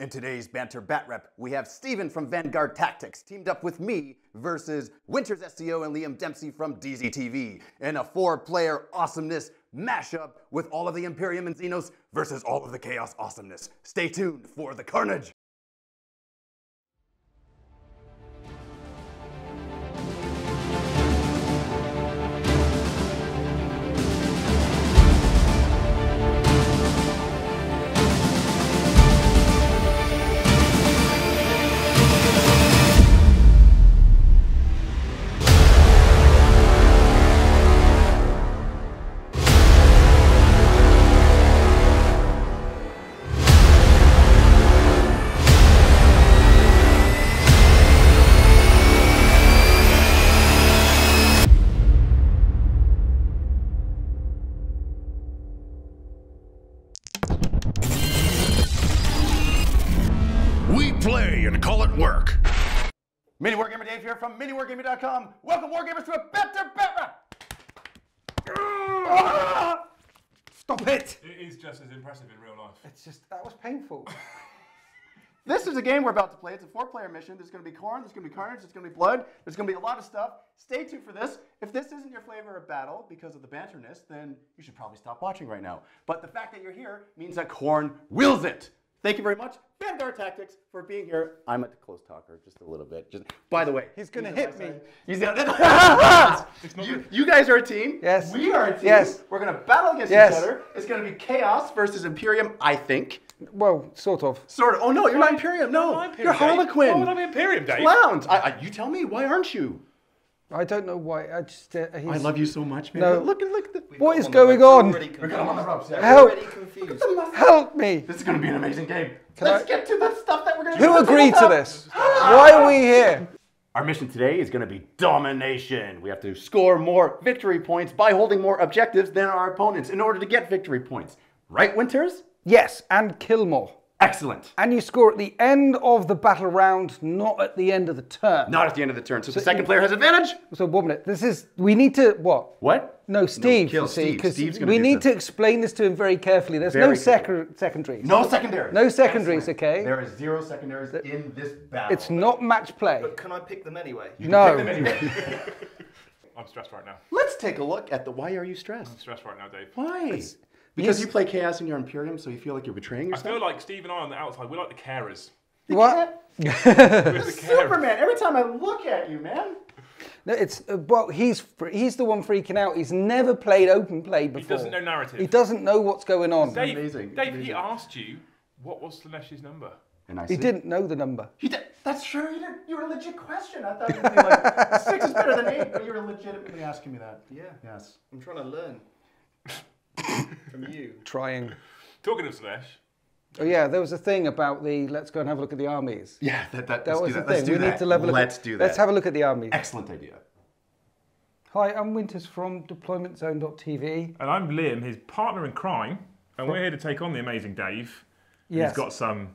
In today's Banter Bat Rep, we have Stephen from Vanguard Tactics teamed up with me versus Winters SEO and Liam Dempsey from DZTV in a four player awesomeness mashup with all of the Imperium and Xenos versus all of the Chaos awesomeness. Stay tuned for the carnage. From MiniWarGaming.com. Welcome, Wargamers, to a better Bat Rep. Stop it! It is just as impressive in real life. It's just that was painful. This is a game we're about to play. It's a four-player mission. There's going to be Khorne. There's going to be carnage. There's going to be blood. There's going to be a lot of stuff. Stay tuned for this. If this isn't your flavor of battle because of the banterness, then you should probably stop watching right now. But the fact that you're here means that Khorne wills it. Thank you very much, Vanguard Tactics, for being here. I'm a close talker, just a little bit. Just by the way, He's gonna on hit me. You, you guys are a team. Yes. We are a team. Yes. We're gonna battle against Yes. each other. It's gonna be chaos versus Imperium, I think. Well, sort of. Sort of. Oh no, you're not Imperium. No, I'm you're Imperium, Dave. Harlequin. Why would I be Imperium, Dave? Clowns. I, I, you tell me. Why aren't you? I don't know why. I just. Uh, he's, I love you so much, man. No. Look at look at the. What is going on? We got him on the ropes. Yeah. Help! Help me! This is gonna be an amazing game. Can Let's I- get to the stuff that we're gonna do. Who agreed to this? Why are we here? Our mission today is going to be domination. We have to score more victory points by holding more objectives than our opponents in order to get victory points. Right, Winters? Yes, and kill more. Excellent. And you score at the end of the battle round, not at the end of the turn. Not at the end of the turn, so, the second player has advantage. So, one minute. This is. We need to. What? What? No, Steve. kill you see, Steve. because Steve's gonna we need this. to explain this to him very carefully. There's Very no sec- secondaries. No secondaries. No secondaries, Excellent. okay? There is zero secondaries in this battle. It's not match play. But can I pick them anyway? No. Pick them anyway. I'm stressed right now. Let's take a look at the. Why are you stressed? I'm stressed right now, Dave. Why? Because you play chaos in your Imperium, so you feel like you're betraying yourself? I feel like Steve and I on the outside, we're like the carers. What? We're the. Superman. Every time I look at you, man. No, it's uh, well, he's he's the one freaking out. He's never played open play before. He doesn't know narrative. He doesn't know what's going on. Dave, amazing. Dave, Amazing. he asked you what was Slaanesh's number. And I He said- didn't know the number. He did. That's true. You did. You were a legit question. I thought you would be like six is better than eight, but you were legitimately asking me that. Yeah. Yes. I'm trying to learn from you. Trying. Talking of Slash. Oh yeah, there was a thing about the let's go and have a look at the armies. Yeah. That. That, That let's was do the that. Let's thing. do we that. need to level. Look Let's at, do that. Let's have a look at the armies. Excellent idea. Hi, I'm Winters from DeploymentZone.tv. and I'm Liam, his partner in crime, and we're here to take on the amazing Dave. And Yes. He's got some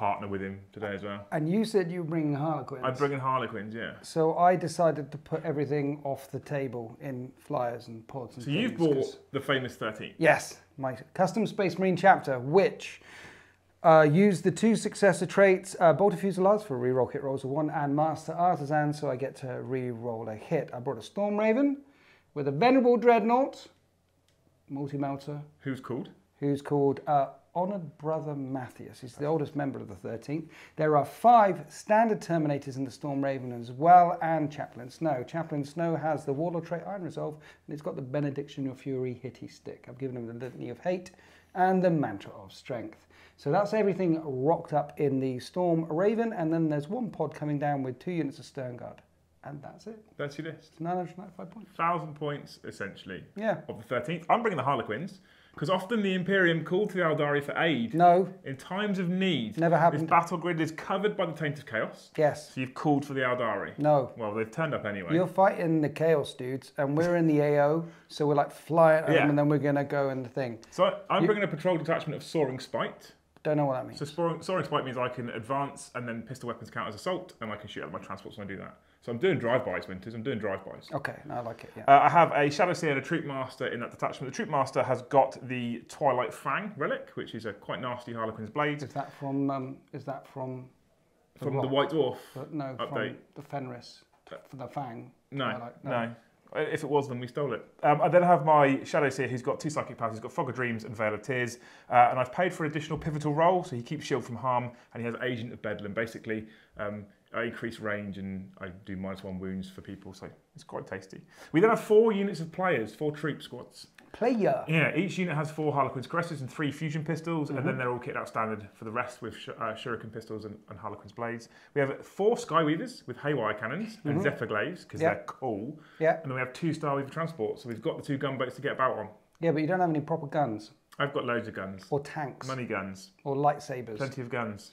partner with him today as well. And you said you were bringing Harlequins. I'm bringing Harlequins, yeah. So I decided to put everything off the table in flyers and pods and So you've things, 'cause- bought the famous 13. Yes, my custom Space Marine chapter, which uh, used the two successor traits, uh, Bolter Fusiliers for reroll hit rolls of one, and Master Artisan, so I get to reroll a hit. I brought a Storm Raven with a Venerable Dreadnought, multi melter, Who's called? who's called uh, Honored Brother Matthias. He's the oldest member of the 13th. There are five standard Terminators in the Storm Raven as well, and Chaplain Snow. Chaplain Snow has the Warlord trait Iron Resolve, and it's got the Benediction of Fury Hitty Stick. I've given him the Litany of Hate and the Mantra of Strength. So that's everything rocked up in the Storm Raven, and then there's one pod coming down with two units of Stern Guard. And that's it. That's your list. 995 points. Thousand points, essentially, Yeah. of the 13th. I'm bringing the Harlequins, because often the Imperium called to the Aeldari for aid. No. In times of need. Never happened. This battle grid is covered by the Taint of Chaos. Yes. So you've called for the Aeldari. No. Well, they've turned up anyway. You're fighting the Chaos dudes, and we're in the AO, so we're like flying at Yeah. them, and then we're gonna go in the thing. So I'm You- bringing a patrol detachment of Soaring Spite. Don't know what that means. So soaring, soaring spite means I can advance and then pistol weapons count as assault, and I can shoot at my transports when I do that. So I'm doing drive-bys, Winters. I'm doing drive-bys. Okay, no, I like it. Yeah. Uh, I have a Shadow Seer and a Troupe Master in that detachment. The Troupe Master has got the Twilight Fang relic, which is a quite nasty Harlequin's blade is that from? Um, is that from? from the? White Dwarf. Uh, no, Update. from the Fenris, for the Fang. No, Twilight, no. If it was, then we stole it. Um, I then have my Shadow Seer, who's got two psychic powers. He's got Fog of Dreams and Veil of Tears. Uh, and I've paid for an additional pivotal role, so he keeps shield from harm, and he has Agent of Bedlam. Basically, um, I increase range and I do minus one wounds for people, so it's quite tasty. We then have four units of players, four troop squads. Player. Yeah, each unit has four Harlequin's Caresses and three fusion pistols, and Mm-hmm. then they're all kitted out standard for the rest with sh- uh, Shuriken pistols and, and Harlequin's blades. We have four Skyweavers with Haywire cannons and Zephyr Glaives because they're cool. Yeah. And then we have two Starweaver transports, so we've got the two gunboats to get about on. Yeah, but you don't have any proper guns I've got loads of guns, or tanks money guns, or lightsabers. plenty of guns.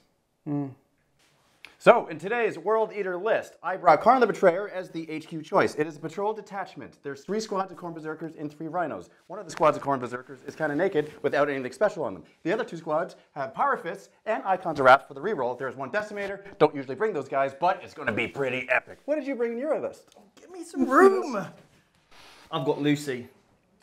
So, in today's World Eater list, I brought Kharn the Betrayer as the HQ choice. It is a patrol detachment. There's three squads of Khorne Berserkers and three Rhinos. One of the squads of Khorne Berserkers is kind of naked without anything special on them. The other two squads have Power Fists and Icons of Wrath for the reroll. There's one Decimator. Don't usually bring those guys, but it's going to be pretty epic. What did you bring in your list? Oh, Give me some room. I've got Lucy.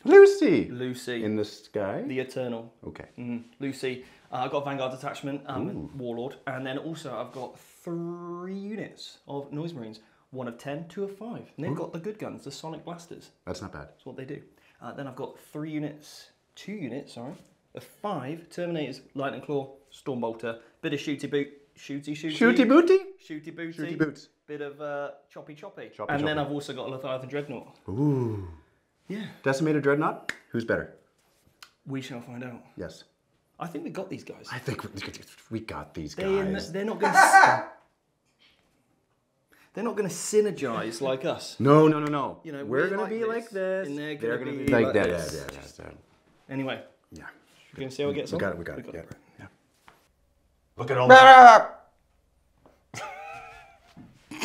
Lucy. Lucy. In the sky? the Eternal. okay. Mhm. Lucy. Uh, I've got Vanguard Detachment, um, and Warlord. And then also I've got three units of Noise Marines. One of ten, two of five. And they've got the good guns, the Sonic Blasters. That's not bad. That's what they do. Uh, then I've got three units, two units, sorry, of five Terminators, Lightning Claw, Stormbolter, bit of shooty boot, shooty shooty, Shooty booty? shooty booty, Shooty boots. bit of uh, choppy choppy, Choppy and then. I've also got a Leviathan Dreadnought. Ooh. Yeah, Decimated Dreadnought? Who's better? we shall find out. Yes. I think we got these guys. I think we- we got these They in, guys. they're not going to. They're not going to synergize like us. No, no, no, no. You know, we're we're gonna be like this. and they're They're gonna gonna be be like, like that. this. Yeah, yeah, yeah, Anyway, yeah. we're going to see how it gets We on. got it. We got We it. got Yeah, it. yeah. Look at all. The,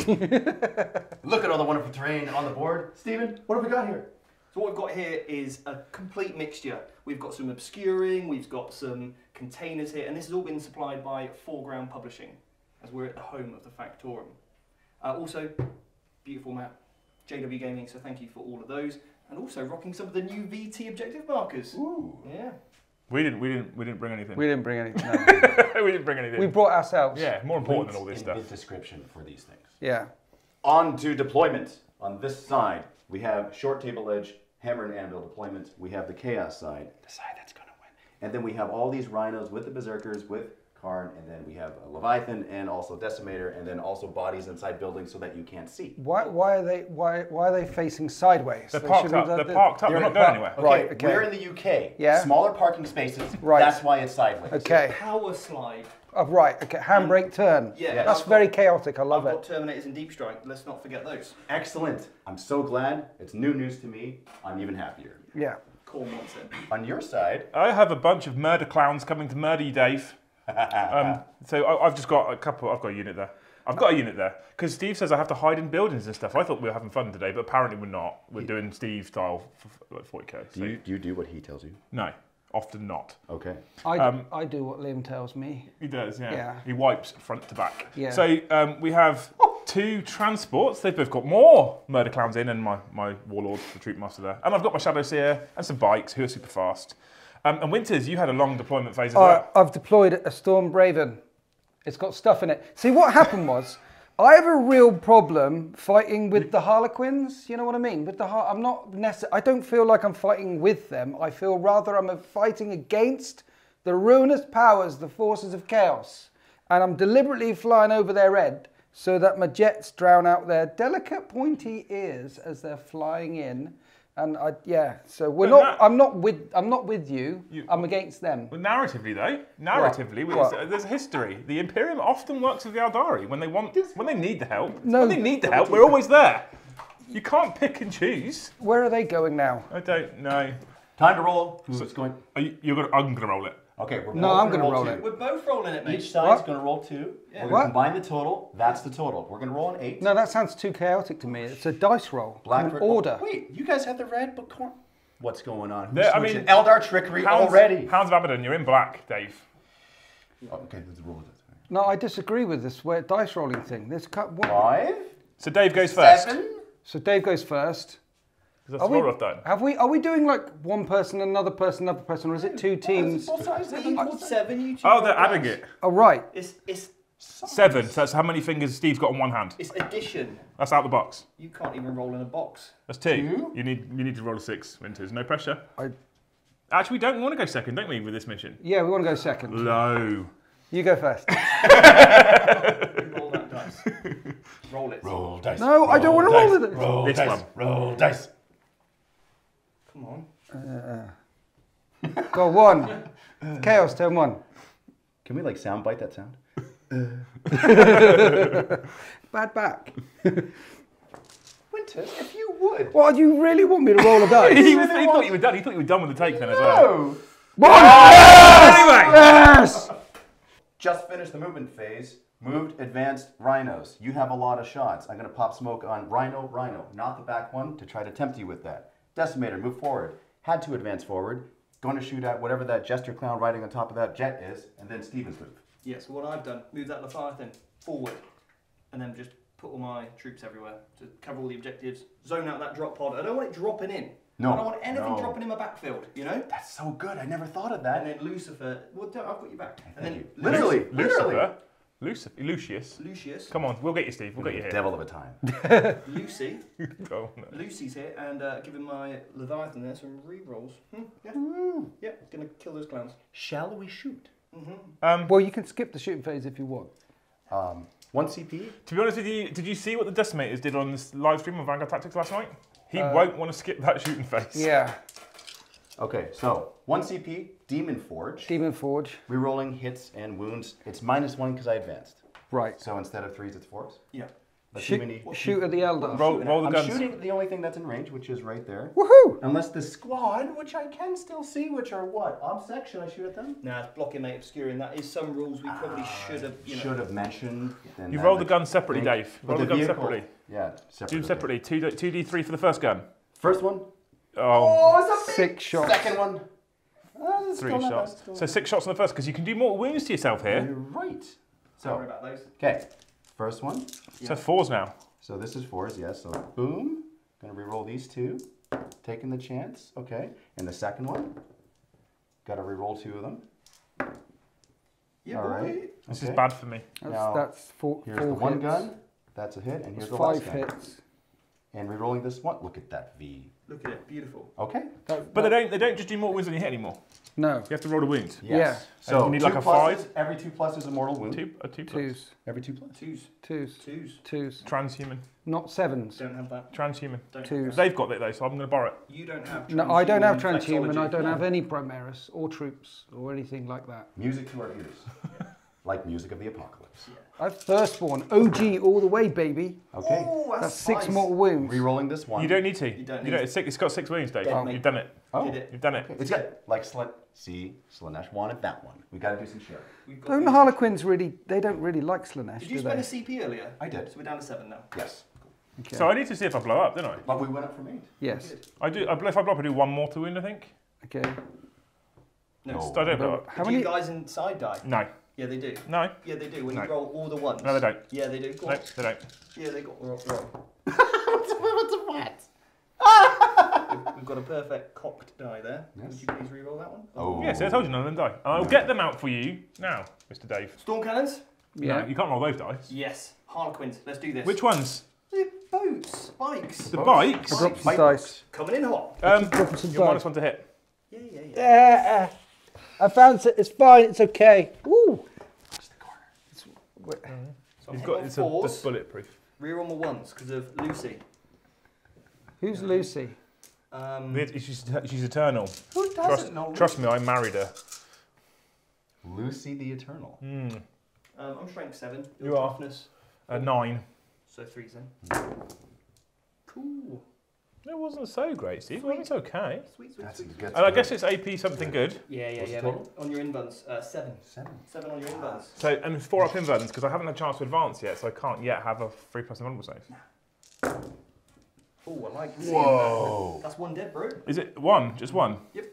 look at all the wonderful terrain on the board. Stephen, what have we got here? So what we've got here is a complete mixture. We've got some obscuring, we've got some containers here, and this has all been supplied by Foreground Publishing, as we're at the home of the Factorum. Uh, also, beautiful map, JW Gaming, so thank you for all of those, and also rocking some of the new VT objective markers. Ooh. Yeah. We didn't, we didn't, we didn't bring anything. We didn't bring anything. No. we didn't bring anything. we brought ourselves. yeah, more important than all this In stuff. the description for these things. Yeah. On to deployment. On this side, we have short table edge, hammer and anvil deployment. We have the chaos side. The side that's gonna win. And then we have all these rhinos with the berserkers, with Kharn, and then we have a Leviathan and also Decimator, and then also bodies inside buildings so that you can't see. Why, why are they why why are they facing sideways? They're They parked shouldn't up. have They're done- parked up. They're not going anywhere. Right, okay. We're in the UK. Yeah. Smaller parking spaces. Right. That's why it's sideways. Okay. Power slide. Oh, right. Okay. Handbrake mm. turn. Yeah. That's I've very chaotic. I love I've it. got Terminators and Deep Strike, let's not forget those. Excellent. I'm so glad. It's new news to me. I'm even happier. Yeah. Khorne wants. On your side, I have a bunch of murder clowns coming to murder you, Dave. Um, so I, I've just got a couple. I've got a unit there. I've got a unit there because Steve says I have to hide in buildings and stuff. I thought we were having fun today, but apparently we're not. We're doing Steve style for like 40k. So do you, do you do what he tells you? no, often not. Okay. I, Um, I do what Liam tells me. He does, yeah. Yeah. He wipes front to back. Yeah. So um, we have two transports. They've both got more murder clowns in, and my, my warlord, the troupe master there. And I've got my shadow seer and some bikes who are super fast. Um, and Winters, you had a long deployment phase as Uh, well. I've deployed a Storm Raven. It's got stuff in it. See, what happened was, I have a real problem fighting with the Harlequins. You know what I mean? With the Har- I'm not necessarily. I don't feel like I'm fighting with them. I feel rather I'm fighting against the ruinous powers, the forces of chaos, and I'm deliberately flying over their head so that my jets drown out their delicate pointy ears as they're flying in. And I, yeah, so we're But not. that- I'm not with. I'm not with you. You- I'm against them. But narratively, though, narratively, we- What? there's history. The Imperium often works with the Aeldari when they want, when they need the help. No. When they need the help, we're always there. You can't pick and choose. Where are they going now? I don't know. Time to roll. Who's going? Are you, you're gonna, I'm gonna roll it. Okay, we're No, both I'm gonna roll two. it. We're both rolling it, mate. Each side's What? going to roll two. We're going What? to combine the total. That's the total. We're going to roll an eight. No, that sounds too chaotic to me. It's a dice roll. Black an brick- oh, order. Wait, you guys have the red, but Khorne. What's going on? Who's There- I switching? mean, Eldar trickery Hounds, already. Hounds of Abaddon, you're in black, Dave. Oh, okay, let's roll it. No, I disagree with this way, dice rolling thing. This cut. What? Five, So Dave goes first. seven. So Dave goes first. That's Are the we, roll I've we? Are we doing like one person, another person, another person, or is it two teams? Both sides. You seven. You two Oh, they're rolled adding it. Oh right. It's it's Seven. So that's how many fingers Steve's got on one hand. it's addition. That's out the box. You can't even roll in a box. That's two. Two? You need you need to roll a six, Winters. No pressure. I, Actually, we don't want to go second, don't we, with this mission? yeah, we want to go second. Low. You go first. Roll that dice. Roll it. Roll dice. No, I don't wanna roll with it. Roll This dice. one. Roll dice. Come on. Uh, uh. Go one. Chaos turn one. Can we like sound bite that sound? Uh. Bad back. Winters, if you would. What? Do you really want me to roll a he, dice? was- he thought you were done. He thought you were done with the take then as well. No. One. Anyway, Yes. Just finished the movement phase. Moved advanced rhinos. You have a lot of shots. I'm gonna pop smoke on rhino, rhino, not the back one, to try to tempt you with that. Decimator, move forward. Had to advance forward. Going to shoot at whatever that jester clown riding on top of that jet is, and then Stephen's move. Yeah, so what I've done, move that Leviathan forward, and then just put all my troops everywhere to cover all the objectives, zone out that drop pod. I don't want it dropping in. No, I don't want anything no. dropping in my backfield, you know? That's so good. I never thought of that. And then Lucifer, well, I've got you back. And then you. Literally, literally. Lucifer. Lucifer. Lucius. Lucius, Come on, we'll get you, Steve. We'll get you here. Devil of a time. Lucy, Oh, no. Lucy's here, and uh, giving my Leviathan there some re-rolls. Hmm, yeah, yeah, gonna kill those clowns. Shall we shoot? Mm-hmm. Well, you can skip the shooting phase if you want. Um, one CP. To be honest with you, did you see what the Decimators did on this live stream on Vanguard Tactics last night? He won't want to skip that shooting phase. Yeah. Okay, so one CP, Demon Forge. Demon Forge. Rerolling hits and wounds. It's minus one because I advanced. Right. So instead of threes, it's fours. Yeah. Let's see Shoot, many- shoot at the Eldar. Roll, roll the I'm guns. shooting the only thing that's in range, which is right there. Woohoo! Unless the squad, which I can still see, which are what? Obsec, should I shoot at them? Nah, it's blocking, mate, obscuring. That is some rules we probably ah, should have, you know. Should have mentioned. and You then roll the gun separately, Range. Dave. Roll the, guns vehicle- separately. Yeah, separately. Do them separately. Two, two D3 for the first gun. First one. Oh. oh, it's a big Six shots. Second one. Three still shots. So six shots on the first because you can do more wounds to yourself here. You're right. Don't worry So, about those. okay. First one. So fours now. So this is fours, yes. So boom. Gonna re-roll these two. Taking the chance. Okay. And the second one. Gotta re-roll two of them. Yeah, All boy. right. This okay. is bad for me. That's, Now, that's four, Here's four the one hits. gun. That's a hit. And here's That's the five last gun. Hits. And re-rolling this one. Look at that V. Look at it, beautiful. Okay. That- But they don't. They don't just do more wounds when you hit anymore. no. You have to roll a wound. Yes. Yeah. So you need like a pluses, five? Every two plus is a mortal wound. Two. A two. plus. Twos. Every two plus. Twos. Twos. Twos. Twos. Transhuman. Not sevens. Don't have that. Transhuman. Don't Twos. Have. They've got it though, so I'm going to borrow it. You don't have No, I don't have transhuman transhuman. I don't No. have any Primaris or troops or anything like that. Music to our ears. like music of the apocalypse. I've firstborn, OG all the way, baby. Okay. Ooh, that's, That's six nice. mortal wounds. Re-rolling this one. You don't need to. You don't You need It's, six, it's got six wounds, Dave. Oh. You've done it. Oh. Did it. You've done it. Okay, It's good. Like Slan. See, Slaanesh wanted that one. We got to do some sharing. We've Don't these- Harlequins really? They don't really like Slaanesh, Did do you they? spend a CP earlier? I did. So we're down to seven now. Yes. Okay. So I need to see if I blow up, don't I? But we went up from eight. yes. I do. I blow, if I blow up, I do one mortal wound, I think. Okay. No. No. I don't blow up. How do many? you guys inside die? No. Yeah, they do. No. Yeah, they do. When No. you roll all the ones. No, they don't. Yeah, they do. Go No, on. they don't. Yeah, they got roll. roll. What's a what? We've- We've got a perfect cocked die there. Yes. Would you please re-roll that one? Oh. Yeah, see, I told you none of them die. I'll get them out for you now, Mr. Dave. Storm cannons? Yeah. No, you can't roll those dice. Yes. Harlequins. Let's do this. Which ones? The boats. Bikes. The bikes? I dropped some Fight dice. Coming in hot. Um, dropping some you're minus dice. one to hit. Yeah, yeah, yeah. I found it. It's fine. It's okay. Ooh. So You've hit got on it's a, fours. it's bulletproof. Reroll my ones because of Lucy. Who's Lucy? Um, She's, she's eternal. Who doesn't Trust, know? trust me, I married her. Lucy the Eternal. Hmm. um, I'm strength seven. You Your are. toughness. A nine. So threes then. Cool. It wasn't so great, Steve. Well, it's okay. Sweet, sweet, That's sweet. good. And I guess it's AP something good. Yeah, yeah, What's yeah. the total? mate. On your invulns, uh, seven. Seven. Seven on your invulns. So and four up inversions because I haven't had a chance to advance yet, so I can't yet have a three plus vulnerable save. Oh, I like seeing Whoa. that. That's one dead, bro. Is it one? Just one? Yep.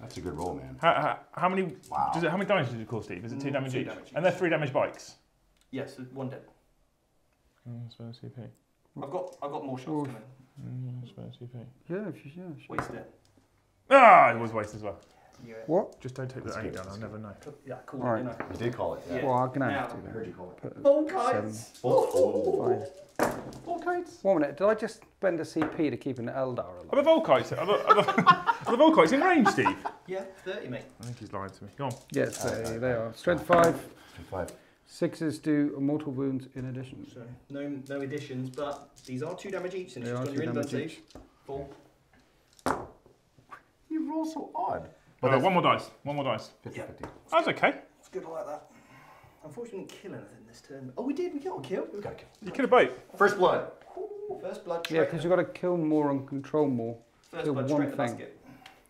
That's a good roll, man. How, how, how many? Wow. Does it, how many damage did it cause, Steve? Is it two Mm, damage two each? damage each. And they're three damage bikes. Yes, one dead. Mm, spell CP. I've got I've got more shots Oof. coming. Mm, spell CP. Yeah, if you, yeah. sure. Waste it. Ah, it was waste as well. Yeah. What? Just don't take That's the eight down. I'll never know. Yeah, cool. All right. You know. You did call it. Yeah. Yeah. Well, I'm gonna Now- have to. I then. heard you call it. Ball Seven. kites. Fine. Volkites. One minute. Did I just spend a CP to keep an Eldar Are alive? the Volkites? Are the, are the, are the Volkites in range, Steve? Yeah, thirty, mate. I think he's lying to me. Go on. Yes, they, they are. Strength five. Five. Sixes do mortal wounds in addition. So no no additions, but these are two damage each, and They it's are just two your indent damage save. Four. You roll so odd. But that's one more dice. One more dice. 50 Yeah. 50. That's okay. It's good. I like that. Unfortunately, we didn't kill anything this turn. Oh, we did. We got a kill. We got a kill. You kill a boat. First blood. Ooh, first blood. Yeah, because you've got to kill more and control more. First kill blood one straight the thing. basket.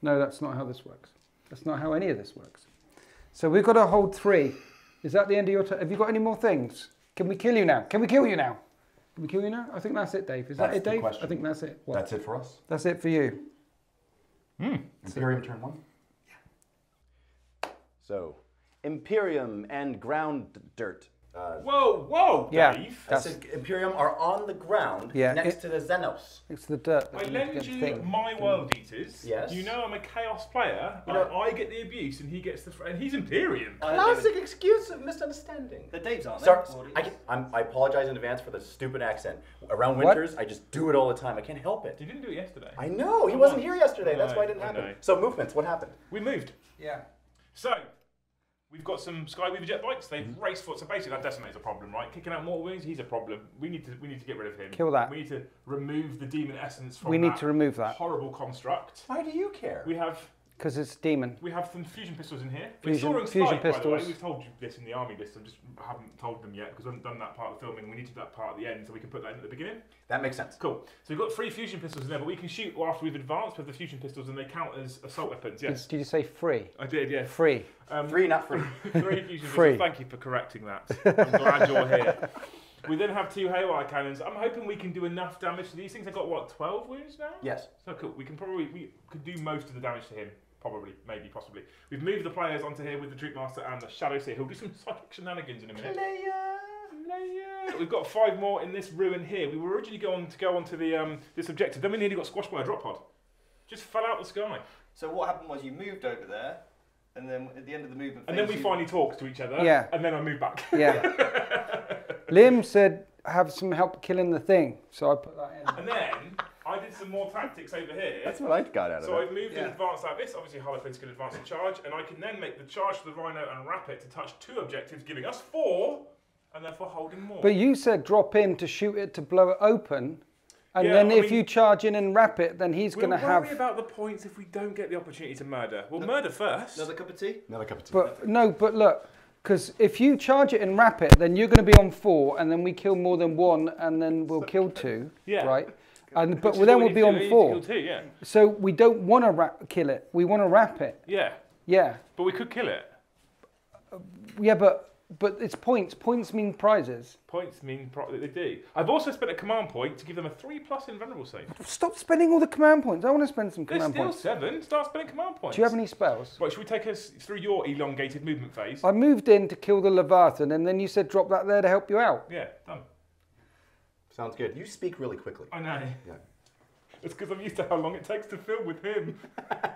No, that's not how this works. That's not how any of this works. So we've got to hold three. Is that the end of your turn? Have you got any more things? Can we kill you now? Can we kill you now? Can we kill you now? I think that's it, Dave. Is That's that it, the Dave? question. I think that's it. What? That's it for us. That's it for you. Hmm. Imperium turn one. Yeah. So, Imperium and ground dirt. Uh, Whoa, whoa, Yeah. Dave. I That's- said Imperium are on the ground Yeah, next it- to the Xenos. It's the dirt. I that we need to lend you thing. my world eaters. Yes. You know I'm a chaos player. You know- I get the abuse and he gets the fr- and he's Imperium. Classic excuse of misunderstanding. The Dave's aren't Sorry, they? I, can- I'm, I apologize in advance for the stupid accent. Around What? winters, I just do it all the time. I can't help it. You didn't do it yesterday. I know he Come wasn't on. here yesterday. I That's why it didn't happen. So movements. What happened? We moved. Yeah. So, we've got some Skyweaver jet bikes. They've Mm-hmm. raced for So basically, that decimator's a problem, right? Kicking out mortal wounds, he's a problem. We need to we need to get rid of him. Kill that. We need to remove the demon essence from We need that to remove that horrible construct. Why do you care? We have because it's demon. we have some fusion pistols in here. Fusion- We're storing fusion Spike, by the way. pistols. We've told you this in the army list. I just haven't told them yet because we haven't done that part of the filming. We need to do that part at the end so we can put that in at the beginning. That makes sense. Cool. So we've got three fusion pistols in there, but we can shoot after we've advanced with the fusion pistols, and they count as assault weapons. Yes, did you say free? I did. Yeah. Free. Um, Three, not free. Three fusion Free. pistols. Thank you for correcting that. I'm glad you're here. We then have two haywire cannons. I'm hoping we can do enough damage to these things. I've got what, 12 wounds now? yes. So cool. We can probably we could do most of the damage to him. Probably, maybe, possibly. We've moved the players onto here with the Troupe Master and the Shadow Seer. He'll do some psychic shenanigans in a minute. Layer. We've got five more in this ruin here. We were originally going to go on to the um, this objective. Then we nearly got squashed by a drop pod. Just fell out the sky. So what happened was you moved over there, and then at the end of the movement, And then we you- finally talked to each other. Yeah. And then I moved back. Yeah. Liam said have some help killing the thing, so I put that in. And then I some more tactics over here. That's what I got out of So it. So I've moved in advance like this. Obviously, Harlequins can advance and charge, and I can then make the charge to the Rhino and wrap it to touch two objectives, giving us four, and therefore holding more. But you said drop in to shoot it to blow it open, and Yeah, then I if mean- you charge in and wrap it, then he's going to have. we'll going to worry about the points if we don't get the opportunity to murder. We'll murder first. Another cup of tea. Another cup of tea. But no, but look, because if you charge it and wrap it, then you're going to be on four, and then we kill more than one, and then we'll kill two. Yeah. Right. And but is then we'll be on do. We need to four. two, yeah. So we don't want to kill it. We want to wrap it. Yeah, Yeah. but we could kill it. Uh, yeah, but but it's points. Points mean prizes. Points mean pro- they do. I've also spent a command point to give them a three plus invulnerable save. Stop spending all the command points. I want to spend some There's command still points. seven. Start spending command points. Do you have any spells? Right, should we take us through your elongated movement phase? I moved in to kill the Leviathan, and then you said drop that there to help you out. yeah, done. Sounds good. You speak really quickly. I know. Yeah. It's because I'm used to how long it takes to film with him.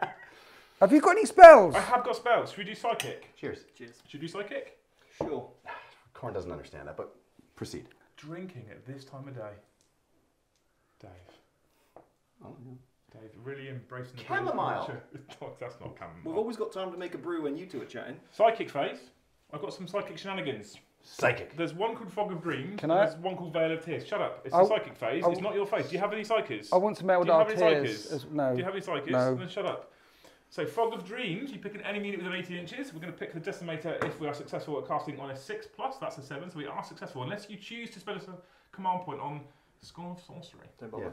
Have you got any spells? I have got spells. Should we do psychic? Cheers. Cheers. Should we do psychic? Sure. Khorne doesn't understand that, but proceed. Drinking at this time of day. Dave. Oh, yeah. Dave, really embracing the Chamomile. That's not chamomile. We've always got time to make a brew when you two are chatting. Psychic phase. I've got some psychic shenanigans. Psychic. There's one called Fog of Dreams. Can I- There's one called Veil of Tears. Shut up. It's I- the psychic phase. I- it's not your phase. Do you have any psykers? I want to some Do you Eldar have any tears. psykers? As, no. Do you have any psychics? No. Then shut up. So Fog of Dreams, you pick an enemy unit within 18 inches. We're going to pick the Decimator if we are successful at casting on a 6 plus. That's a 7, so we are successful. Unless you choose to spend a command point on Scorn of Sorcery. Don't bother. Yeah.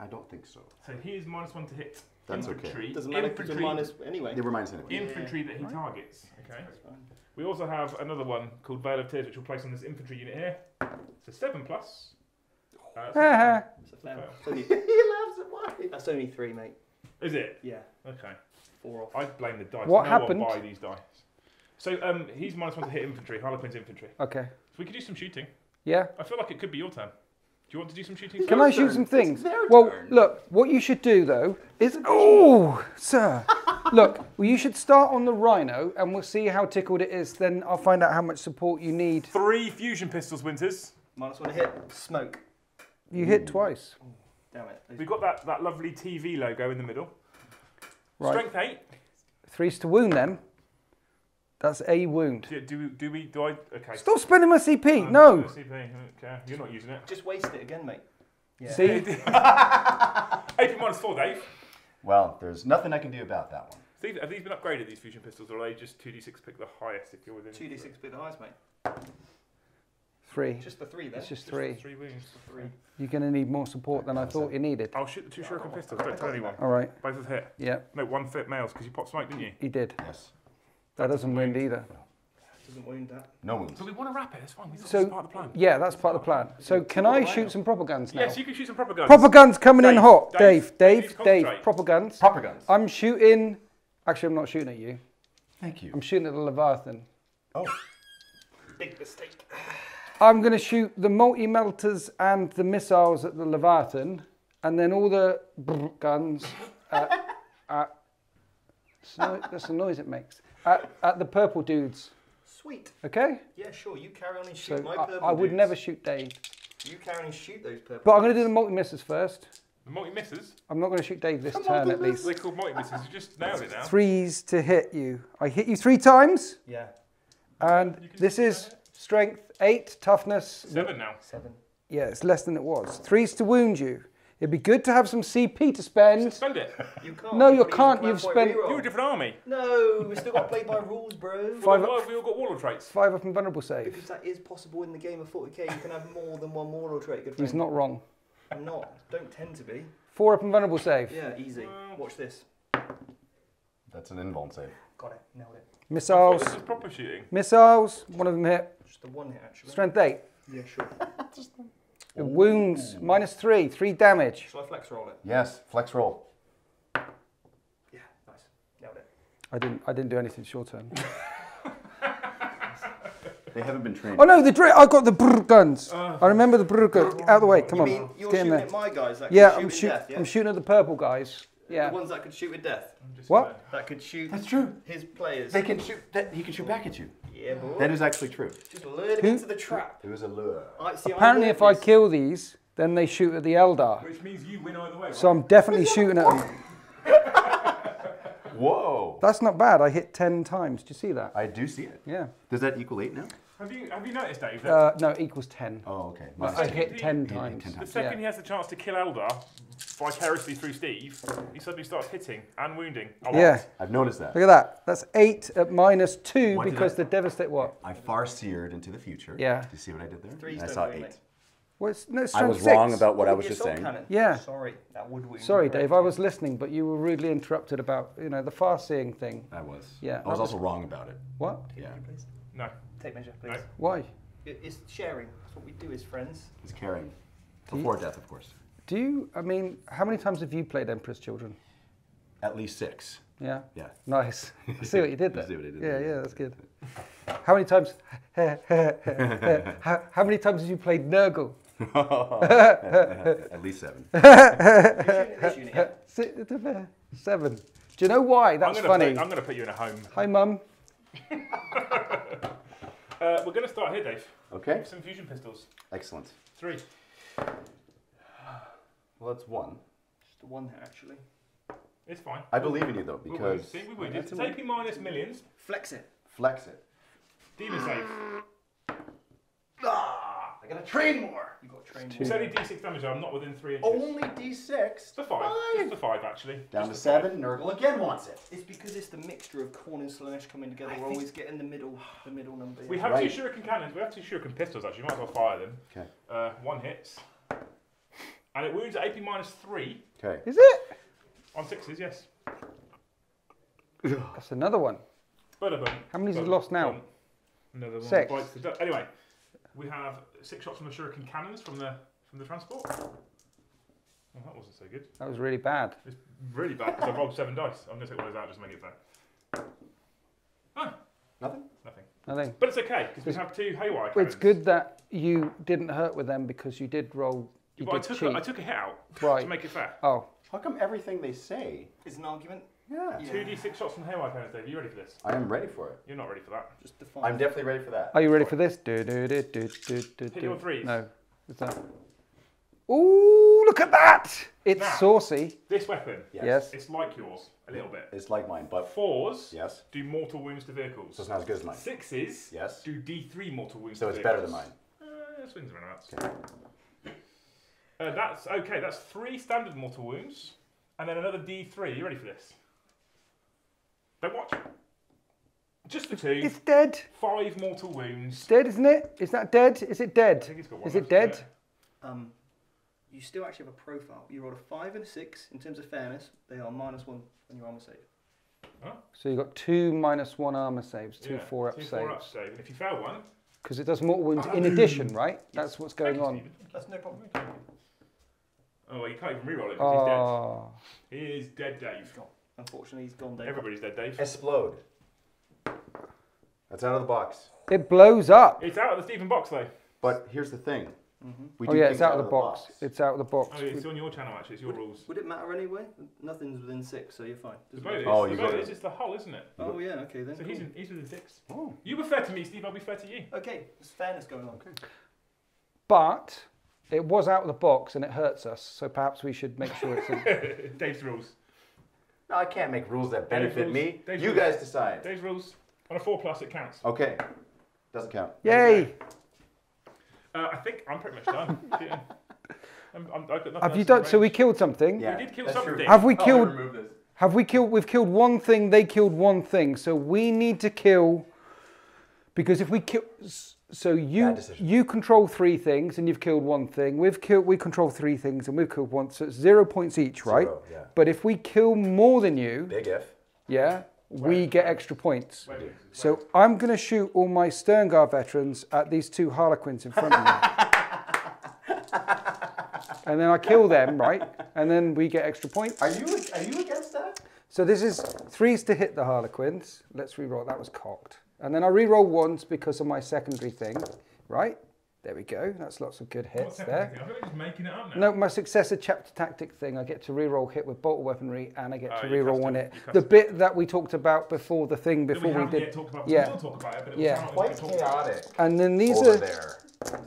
I don't think so. So he is minus 1 to hit That's okay. infantry. Doesn't matter because infantry, you're minus anyway. It reminds me anyway. infantry that he targets. Okay. That's fine. We also have another one called Veil of Tears, which we'll place on this infantry unit here. It's a 7 plus. Uh, it's a It's a fail. Fail. It's only- he laughs at why. That's only three, mate. Is it? Yeah. Okay. Four off. I blame the dice. What no happened? One buy these dice. So um, he's minus one to hit infantry. Harlequin's infantry. Okay. So we could do some shooting. Yeah. I feel like it could be your turn. Do you want to do some shooting? Can? I shoot some things? Well, turn. look, what you should do though is. Oh, sir. look, well, you should start on the rhino and we'll see how tickled it is. Then I'll find out how much support you need. Three fusion pistols, Winters. Minus one to hit. Smoke. You hit twice. Oh, damn it. Those- We've got that, that lovely TV logo in the middle. Right. Strength eight. Three's to wound then. That's a wound. Do, do, do we? Do I? Okay. Stop spending my CP. Um, no. CP. Okay. You're not using it. Just waste it again, mate. Yeah. See? AP minus four, Dave. Well, there's nothing I can do about that one. Steve, have these been upgraded? These fusion pistols, or are they just two d six pick the highest if you're within? 2d6 pick the highest, mate. Three. Just the three then. It's just Just three. Three wounds. three. You're going to need more support than I thought you needed. I'll shoot the two shuriken pistols. Don't tell anyone. All right. Both of hit. Yeah, No, one fit males because you popped smoke, didn't you? he did. Yes. That doesn't wind either. Doesn't wound that. No wounds. But we want to wrap it. It's fine. This So- part of the plan. Yeah, that's part of the plan. So can I shoot some proper guns now? Yes, you can shoot some proper guns. Proper guns coming in hot. Dave, Dave, Dave, need to Dave, concentrate. proper guns. Proper guns. I'm shooting. Actually, I'm not shooting at you. Thank you. I'm shooting at the Leviathan. Oh, Big mistake. I'm going to shoot the multi melters and the missiles at the Leviathan, and then all the guns at. at that's the noise it makes. At, at the purple dudes. Sweet. Okay? Yeah, sure. You carry on and shoot So my I, purple I would dudes. never shoot Dave. You carry on and shoot those purple. But I'm going to do the multi misses first. The multi misses. I'm not going to shoot Dave this turn at least. They're called multi misses. You just nailed it now. Threes to hit you. I hit you three times, Yeah. and this is strength eight, toughness. Seven now. Seven. Yeah, it's less than it was. Threes to wound you. It'd be good to have some CP to spend. Spend it. You can't. No, You've you gotta use can't, you've spent- reroll. You're a different army. No, we still got to play by rules, bro. Five- Well, we all got warlord traits. Five up and vulnerable save. Because that is possible in the game of 40k. You can have more than one moral trait. Good He's friend. not wrong. I'm not. Don't tend to be. Four up and vulnerable save. Yeah, easy. Mm. Watch this. that's an invuln save. Got it. Nailed it. Missiles. This is proper shooting. Missiles. One of them hit. Just the one hit actually. Strength eight. Yeah, sure. It wounds minus three. Three damage. Shall I flex roll it? Yes, flex roll. Yeah, nice. Nailed it. I didn't. I didn't do anything short term. They haven't been trained. Oh no, the dri- I got the brr guns. Uh. I remember the brr guns. Out of the way. Come You on. mean Let's you're get shooting there. at my guys that Yeah, shoot I'm with shooting. death, yeah? I'm shooting at the purple guys. Yeah. The ones that could shoot with death. What? That could shoot That's true. his players. They can shoot. That he can shoot back at you. Yeah, boy. That is actually true. Just lure them Who- into the trap. It was a lure. I, see, Apparently, learned if I this. kill these, then they shoot at the Eldar. Which means you win either way. So I'm definitely shooting at them. Whoa! That's not bad. I hit ten times. Do you see that? I do see it. Yeah. Does that equal eight now? Have you have you noticed, Dave? That Uh, no, equals ten. Oh, okay. I, I Must- hit ten He- he- times. the second Yeah. he has the chance to kill Eldar vicariously through Steve, he suddenly starts hitting and wounding. Oh, A lot. Yeah. I've noticed that. Look at that. That's eight at minus two What did because I- the devastate what? I far seared into the future. Yeah. Do you see what I did there? Threes I don't saw wound, eight. mate. Well, no, it's I strength was six. wrong about what I With was your just assault saying. Cannon. Yeah. Sorry, that would wound. Sorry, you. Dave. I was listening, but you were rudely interrupted about you know the far-seeing thing. I was. Yeah, I that was was- also wrong about it. What? Yeah. Please. No. Take measure, please. No. Why? It- It's sharing. That's what we do as friends. It's caring. Before death, of course. Do you? I mean, how many times have you played Emperor's Children? At least six. Yeah. Yeah. Nice. I see what you did You there. see what I did yeah, there. yeah, that's good. How many times? how, how many times have you played Nurgle? At least seven. You're shooting at this unit, yeah? Si- Seven. Do you know why? That's I'm gonna funny. Put, I'm going to put you in a home. Hi, mum. Uh, we're going to start here, Dave. Okay. Some fusion pistols. Excellent. Three. Well, that's one. Just the one hit, actually. It's fine. I believe in you though We would. because See, we would. That's It's a win. minus Millions. Flex it. flex it. Demon save. Ah, I gotta train more. You got trained. Two. It's only D6 damage. I'm not within three inches. Only D6. Just the five. Just the five, actually. Down to Just the five. seven. Nurgle again wants it. It's because it's the mixture of Khorne and Slaanesh coming together. I We're think- always getting the middle, the middle number. We have Right. two shuriken cannons. We have two shuriken pistols, actually. You might as well fire them. Okay. Uh, one hits. And it wounds at AP minus three. Okay. Is it? On sixes, yes. That's another one. Bada How many's he lost now? Another one. Six. bites the dust. Anyway, we have six shots from the shuriken cannons from the from the transport. Oh, that wasn't so good. That was really bad. It's really bad because I rolled seven dice. I'm going to take one of those out just to make it fair. Oh, Nothing? nothing. Nothing. But it's okay because we have two haywire It's good that you didn't hurt with them because you did roll. You But I did took, cheat. a, I took a hit out Right. to make it fair. Oh, How come everything they say? Is an argument? Yeah. Yeah. Two d6 shots from haywire cannons, Dave. Are you ready for this? I am ready for it. You're not ready for that. Just define. I'm definitely ready for that. are you ready for this? Do, do, do, do, do, do, Hit your do. threes. No. What's that? Ooh, look at that! It's Now. saucy. This weapon, Yes. Yes. it's like yours a little bit. It's like mine, but Fours yes. do mortal wounds to vehicles. So it's not as good as mine. Sixes Yes. do d3 mortal wounds So to it's vehicles. better than mine. Uh, swings and roundabouts. Uh, that's okay. That's three standard mortal wounds, and then another D3. You ready for this? Don't watch. Just the two. It's dead. Five mortal wounds. It's dead, isn't it? Is that dead? Is it dead? I think it's got one Is it dead? Um, you still actually have a profile. You rolled a five and a six. In terms of fairness, they are minus one on your armor save. So you've got two minus one armor saves, two Yeah, four up two four up saves. save. If you fail one, Because it does mortal wounds in addition, right? That's what's going on. That's no problem. Oh, well, you can't even reroll it because Oh, he's dead. Ah. He is dead, Dave. Gone. Unfortunately, he's gone. Dave. Everybody's dead, Dave. Explode. That's out of the box. it blows up. It's out of the Stephen box though. But here's the thing. Mm-hmm. We Oh do yeah, things it's out of the box. It's out of the box. Oh, it's on your channel actually. It's your rules. Would it matter anyway? Nothing's within six, so you're fine. The Doesn't boat oh, is. Oh, the you boat got is it. just the hull, isn't it? Oh yeah, okay then. So cool. he's in, he's within six. Oh. You were fair to me, Steve. I'll be fair to you. Okay, there's fairness going on. But it was out of the box and it hurts us. So perhaps we should make sure it's. In. Dave's rules. No, I can't make rules that benefit rules. me. Dave's you rules. guys decide. Dave's rules. On a four plus, it counts. Okay. Doesn't count. Yay! Uh, I think I'm pretty much done. Yeah. I'm, I'm, I've got Have you done? So we killed something. Yeah. we did kill that's true. something. Have we Oh, killed? remove this. Have we killed? We've killed one thing. They killed one thing. So we need to kill. Because if we kill, so you you control three things and you've killed one thing. We've killed. We control three things and we've killed one. So it's zero points each, right? Zero, yeah. But if we kill more than you, Big if. yeah, we get extra points. Wait, wait, So I'm going to shoot all my Stern Guard veterans at these two Harlequins in front of me. and then I kill them, right? And then we get extra points. Are you are you against that? So this is threes to hit the Harlequins. Let's re-roll. That was cocked. And then I re-roll once because of my secondary thing, right? There we go. That's lots of good hits there. I feel like making it up now. No, my successor chapter tactic thing, I get to re-roll hit with bolt weaponry and I get Oh, to you re-roll custom- one hit. The custom. bit that we talked about before the thing, before we we, haven't yet did. about. Yeah. We will talk about it, but it Yeah. was Quite chaotic And then these are there.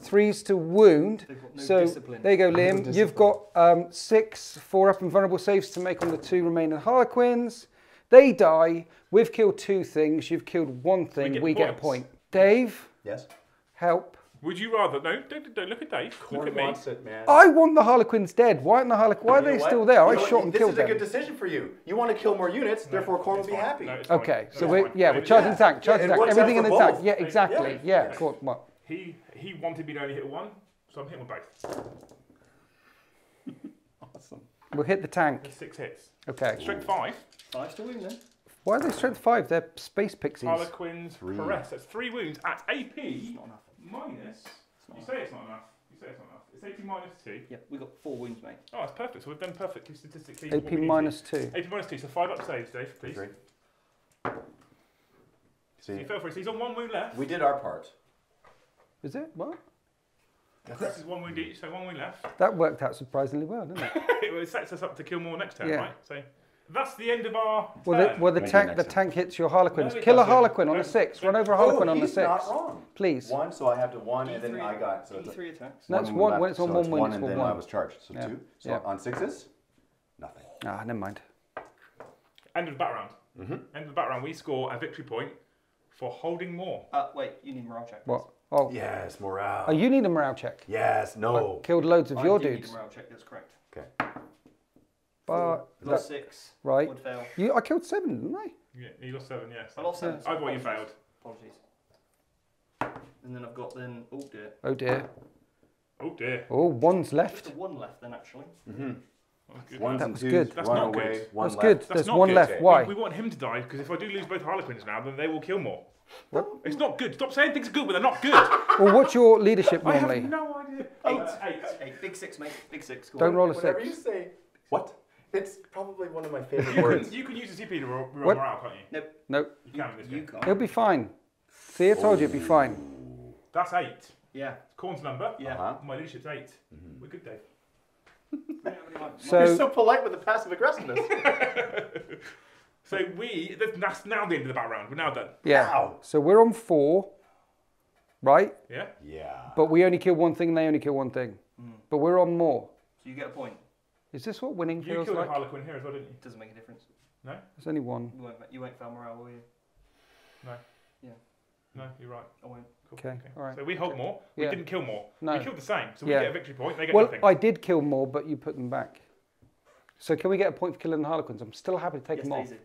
threes to wound. Got no so discipline. there you go, Liam. You've got um, six four up and vulnerable saves to make on the two remaining Harlequins. They die. We've killed two things. You've killed one thing. We get get, a point. Dave, Yes. help. Would you rather? No, don't, don't look at Dave. look Khorne at me. wants it, man. I want the Harlequins dead. Why aren't the Harlequins? Why are they what? still there? You I know what? shot and this is a good decision for you. You want to kill more units, therefore Khorne will be fine. happy. No, it's fine. Okay, No, so it's we're fine. yeah, we're charging Yeah. tank, Yeah, charging it tank, everything in for the tank. Yeah, exactly. Yeah. Yeah, cool. What? He he wanted me to only hit one, so I'm hitting with both. Awesome. We'll hit the tank. Six hits. Okay. Strength five. Five to wound then. Why are they strength five? They're space pixies. Harlequins Three. caress. That's three wounds at AP Not enough. minus. not You say it's not enough. You say it's not enough. It's AP minus two. Yeah, we got four wounds, mate. Oh, that's perfect. So we've done perfectly statistically. AP we need to. minus two. AP minus two. So five up saves, Dave, please. Agree. You See, fell for it. So he's on one wound left. we did our part. Is it? What? This is one wound each, so one wound left. That worked out surprisingly well, didn't it? it sets us up to kill more next turn, Yeah. right? So that's the end of our. Well, the, well, the tank, the time. tank hits your Harlequins. No, Kill a. Harlequin on a six. Run over a Harlequin oh, on the six. not wrong. Please. One, so I have to one, and then I got so it's like D3 attacks. No, it's one- left, when it's on so one wound, one, it's and one then I was charged. So Yeah. two. So Yeah. on sixes, nothing. Ah, never mind. End of the bat round. Mm-hmm. End of the bat round. We score a victory point for holding more. Uh, wait, you need morale check. What? Oh, Yes, morale. oh you need a morale check. Yes, no. Killed loads of I your do need a dudes. morale check, that's correct. Okay. But Lost that- six. right. Would fail. you, I killed seven, didn't I? Yeah, you lost seven, yes. I lost seven. I thought you failed. Apologies. And then I've got then, oh dear, Oh dear. Oh dear. Oh, one's just left. a one left then actually. Oh, Ones That was good. That's run not away, good. one That's left. good. That's There's not one good. left. We- Why? We, want him to die because if I do lose both Harlequins now, then they will kill more. What? It's not good. Stop saying things are good when they're not good. Well, what's your leadership I have no idea. Eight. Uh, eight. Eight. Big six, mate. Big six. Go Don't on. roll a Whenever six. you say what, it's probably one of my favorite You words. can, you can use the CP to roll, roll What? morale, can't you? Nope. Nope. You can in this You game. can't. He'll be fine. See, I told you it'd be fine. That's eight. Yeah. Khorne's number. Yeah. Uh-huh. My leadership's 8 We're good, Dave. You're So, so polite with the passive aggressiveness. So we, that's now the end of the battle round. We're now done. yeah. Ow. So we're on four, right? Yeah? Yeah. But we only kill one thing and they only kill one thing. But we're on more. So you get a point. Is this what winning You feels killed like? a Harlequin here as well, didn't you? Doesn't make a difference. No? There's only one. You won't. You won't fail morale, will you? No. Yeah. No, you're right. I won't. Cool. Okay, all right. So we hold more. Yeah. We didn't kill more. No. We killed the same. So Yeah. we get a victory point. They get Well, nothing. I did kill more, but you put them back. So can we get a point for killing the Harlequins? I'm still happy to take yes, them off. Daisy.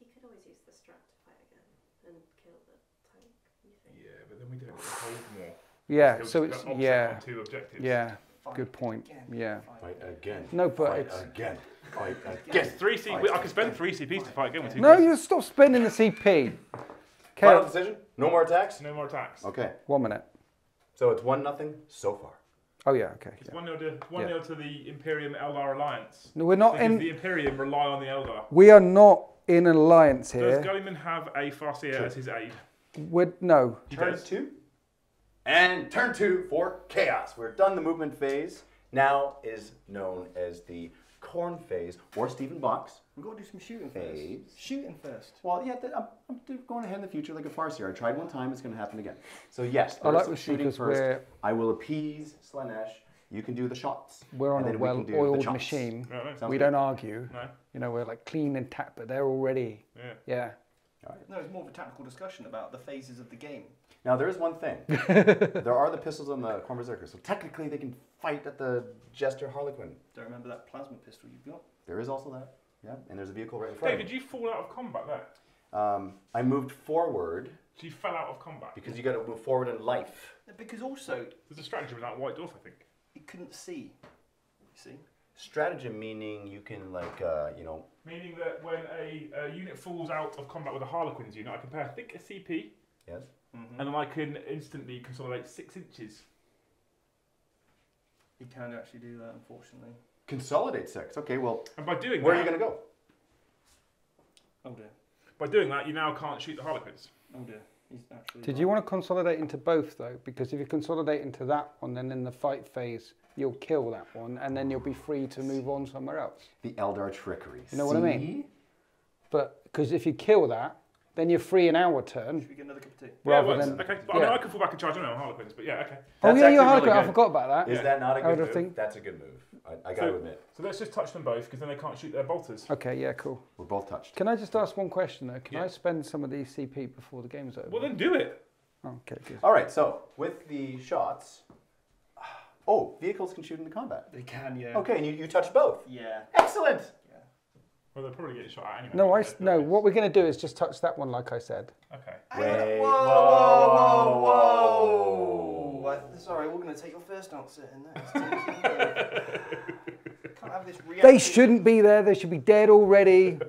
He could always use the strat to fight again and kill the tank. You think? Yeah, but then we don't hold more. Yeah, They'll so just it's get offset yeah, on two objectives. yeah. Fight Good point. again. Yeah. Fight. Fight again. No, but Fight it's- again. Fight again. Yes, three C. I can spend three CPs to fight again with two. No, guys. you stop spending the CP. Final Okay, decision. No more attacks. No more attacks. Okay. one minute. So it's one nothing so far. Oh yeah, okay. It's yeah. one 0 to one Yeah. 0 to the Imperium Eldar alliance. No, we're not Because in. the Imperium rely on the Eldar. We are not in an alliance here. Does here. Guilliman have a Farseer as his aide? We're no. He Turn does. two. And turn two for chaos. We're done the movement phase. Now is known as the Khorne phase or Stephen Box. We've going to do some shooting Phase. first. Shooting first. well, yeah, I'm, I'm going ahead in the future like a Farseer. I tried one time, it's going to happen again. So yes, I like there's some with shooting first. we're- I will appease Slaanesh. You can do the shots. We're on a then we do the well-oiled chops. machine. No, no. Sounds we good. don't argue. No. You know, we're like clean and tap, but they're already. Yeah. Yeah. No, it's more of a tactical discussion about the phases of the game. Now there is one thing. there are the pistols on the Khorne Berserker, so technically they can fight at the Jester Harlequin. Don't remember that plasma pistol you've got. There is also that. Yeah, and there's a vehicle right in front Dave, of did you fall out of combat there? Um, I moved forward So you fell out of combat. because you got to move forward in life. Because also, There's a strategy with that White Dwarf, I think. it couldn't see. You see? Stratagem meaning you can like uh, you know Meaning that when a, a unit falls out of combat with a Harlequin's unit, I compare pay, I think, a CP, yes. Mm-hmm. and then I can instantly consolidate six inches. You can actually do that, unfortunately. Consolidate six. Okay, well, And by doing where are you going to go? Oh dear. by doing that, you now can't shoot the Harlequins. Oh dear. He's actually. Did you want to consolidate into both though? Because if you consolidate into that one, then in the fight phase, you'll kill that one, and then you'll be free to move on somewhere else. The Eldar trickery. You know what I mean? But because if you kill that, then you're free in our turn. Should we get another cup of tea? Yeah, Rather it works. than- okay. But I mean. I can fall back and charge on Harlequins, but yeah, okay. Oh yeah, you're really Harlequin. I forgot about that. Is that not a would good have move? think- That's a good move. I, I got to So- admit. So let's just touch them both, because then they can't shoot their bolters. Okay, yeah, cool. We're both touched. Can I just ask one question though? Can Yeah. I spend some of these CP before the game's over? Well, then do it. Oh, okay, good. All right, so with the shots. Oh, vehicles can shoot into combat. They can, yeah. Okay, and you, you touched both. Yeah. Excellent. Well, they'll probably get shot at anyway. No, I They're- no. What we're going to do is just touch that one, like I said. Okay. Wait. Whoa, whoa, whoa, whoa! I- Sorry, we're going to take your first answer, and that is. Can't have this They reaction. shouldn't be there. They should be dead already.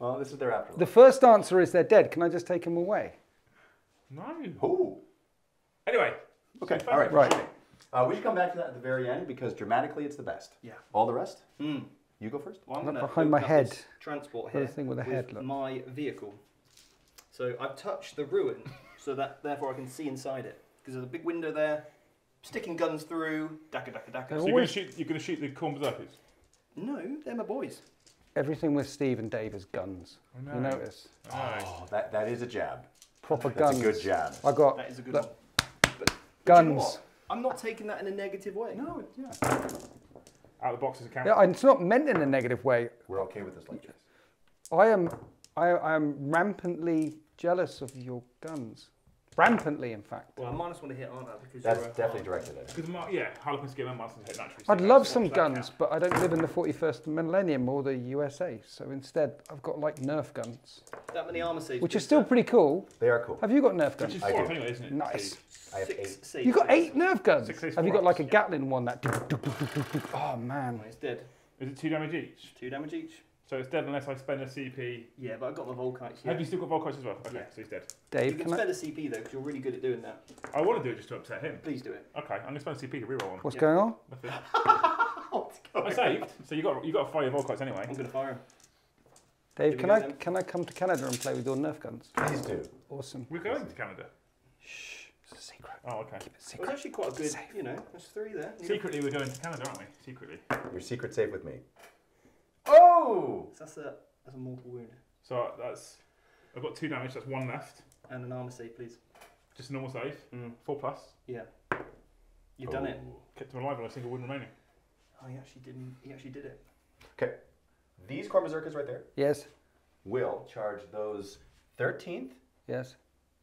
Well, this is their afterlife. the first answer is they're dead. Can I just take them away? No. Ooh. Anyway. Okay, so all right. Right. Uh, we should come back to that at the very end because dramatically it's the best. Yeah. All the rest, Hmm. You go first. Well, I'm Not gonna behind my head. this Transport Got a here. thing with a head, look. My vehicle. So I've touched the ruin, so that therefore I can see inside it because there's a big window there. Sticking guns through. Daka daka daka. So you're going always- to shoot. You're going to shoot the Khorne berserkers. No, they're my boys. Everything with Steve and Dave is guns. I You know. notice? Oh, that, that is a jab. Proper That's guns. a good jab. I got That is a good look, one. But you know guns. I'm not taking that in a negative way. No, yeah. Out of the boxes account. Yeah, it's not meant in a negative way. We're okay with this like this. I am, I, I am rampantly jealous of your guns. Rampantly, in fact. Well, I'm minus want to hit, aren't I? Because That's you're a definitely directed at it. Because Mar- yeah, Harlequins get them Marston's hit naturally. I'd so love that's- some that guns, counts. but I don't live in the 41st millennium or the USA. So instead, I've got like Nerf guns, That many armor saves. which are still pretty cool. They are cool. Have you got Nerf Which guns? is I four do. anyway, isn't it? Nice. I have six eight. saves. You got eight Nerf guns. Six saves Have you for got like a us, yeah. Gatlin one that? Oh man, it's dead. Is it two damage each? Two damage each. So it's dead unless I spend a CP. Yeah, but I've got my Volkites here. Have you still got Volkites as well? Okay, Yeah. so he's dead. You Dave, can can I, spend a CP though, because you're really good at doing that. I want to do it just to upset him. Please do it. Okay, I'm gonna spend a CP to reroll one. what's Yeah. going on? Nothing. I saved, so you got you got to fire your Volkites anyway. I'm gonna fire him. Dave, Did we can go I then? can I come to Canada and play with your Nerf guns? Please do. Awesome. We're going to Canada. Shh, it's a secret. Oh, okay. Keep it It was secret. actually quite a good, Safe. you know, there's three there. Secretly, we're going to Canada, aren't we? Secretly. Your secret safe with me. Oh! So that's a, that's a mortal wound. So that's I've got two damage. That's one left. And an armor save, please. Just a normal save. Mm. Four plus. Yeah. You've done it. Kept him alive on a single wound remaining. Oh, he actually didn't. He actually did it. Okay. These Khorne Berserkers right there Yes, will charge those 13th, yes.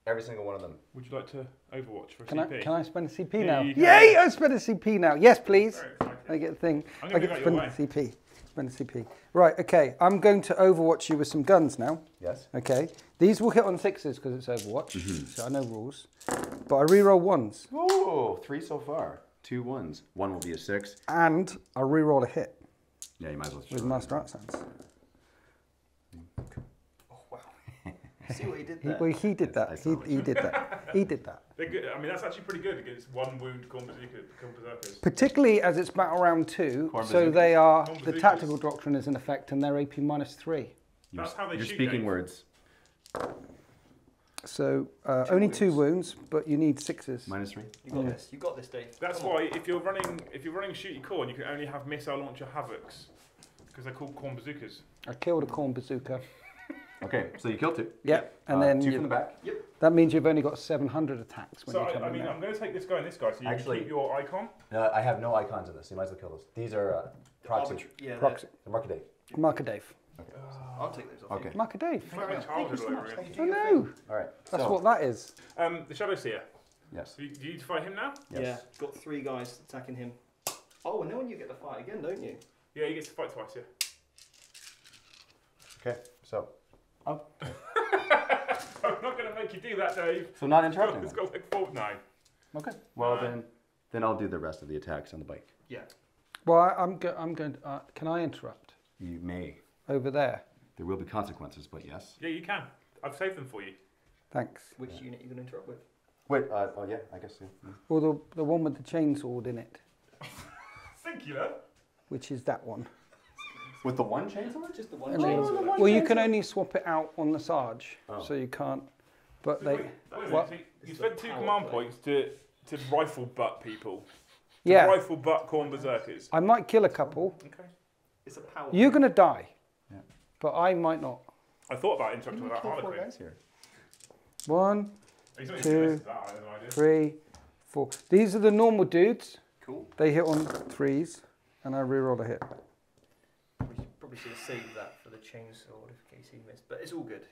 every single one of them. Would you like to Overwatch for a Can I CP? can I spend a CP Yeah, now? you can. Yay! I spend a CP now. Yes, please. Very exciting. I get a thing. I'm I get move to spend a CP. Spend a CP. Right. Okay. I'm going to Overwatch you with some guns now. Yes? Okay. These will hit on sixes because it's Overwatch, Mm-hmm. so I know rules. But I reroll ones, Oh, three so far. Two ones. One will be a six. and I reroll a hit Yeah, you might as well. with Master Art Sense. See what he did He, well, he did that. He, he did that. He did that. They're good. I mean, that's actually pretty good against one wound Khorne Bazooka, Khorne Berserkers. Particularly as it's battle round two, so they are the tactical doctrine is in effect, and they're AP minus three. You're, That's how they you're shoot, speaking Dave. words. So uh, only two wounds, but you need sixes. Minus three. You got this. You got this, Dave. That's Come on. why if you're running if you're running shooty Khorne, you can only have missile launcher havocs because they're called Khorne bazookas. I killed a Khorne bazooka. Okay, so you killed two. Yep, and Uh, then two you- from the back. Yep. That means you've only got 700 attacks when So you I, come I in mean, there. I'm going to take this guy and this guy, so you Actually- can keep your icon. Uh, I have no icons in this. You might as well kill those. These are uh, proxy. Arbitra- Yeah, Proxy. The market date. Marker Dave. I'll take those off. Okay. you. Marker Dave. It's like my childhood all over again. I know. All right. That's so, what that is. Um, the Shadowseer. Yes. Do you, do you fight him now? Yes. Yeah. Got three guys attacking him. Oh, and then when you get the fight again, don't you? Yeah, you get to fight twice. Yeah. Okay. So. Oh. I'm not going to make you do that, Dave. So not interrupting. It's them. got like four. No. Okay. Well then, then I'll do the rest of the attacks on the bike. Yeah. Well, I, I'm, go- I'm going to. Uh, can I interrupt? You may. Over there. There will be consequences, but yes. Yeah, you can. I've saved them for you. Thanks. Which unit are you going to interrupt with? Wait. Uh, oh yeah. I guess. Yeah. Or the, the one with the chainsaw in it, Singular. which is that one. With the one chainsaw? Just the one And then- chainsaw. Oh, well, you can only swap it out on the Sarge, Oh. so you can't. But Wait, they. wait what? so you- you It's spent a two command play. points to to rifle butt people. To Yeah. Rifle butt Khorne berserkers. I might kill a couple. Okay. It's a power. You're going to die. Yeah. But I might not. I thought about interrupting without Kill four Harlequin. here. One, He's Two, even listening to that. I have no three, four. These are the normal dudes. Cool. They hit on threes, and I reroll a hit. We should, have saved that for the chainsaw in case he missed. But it's all good.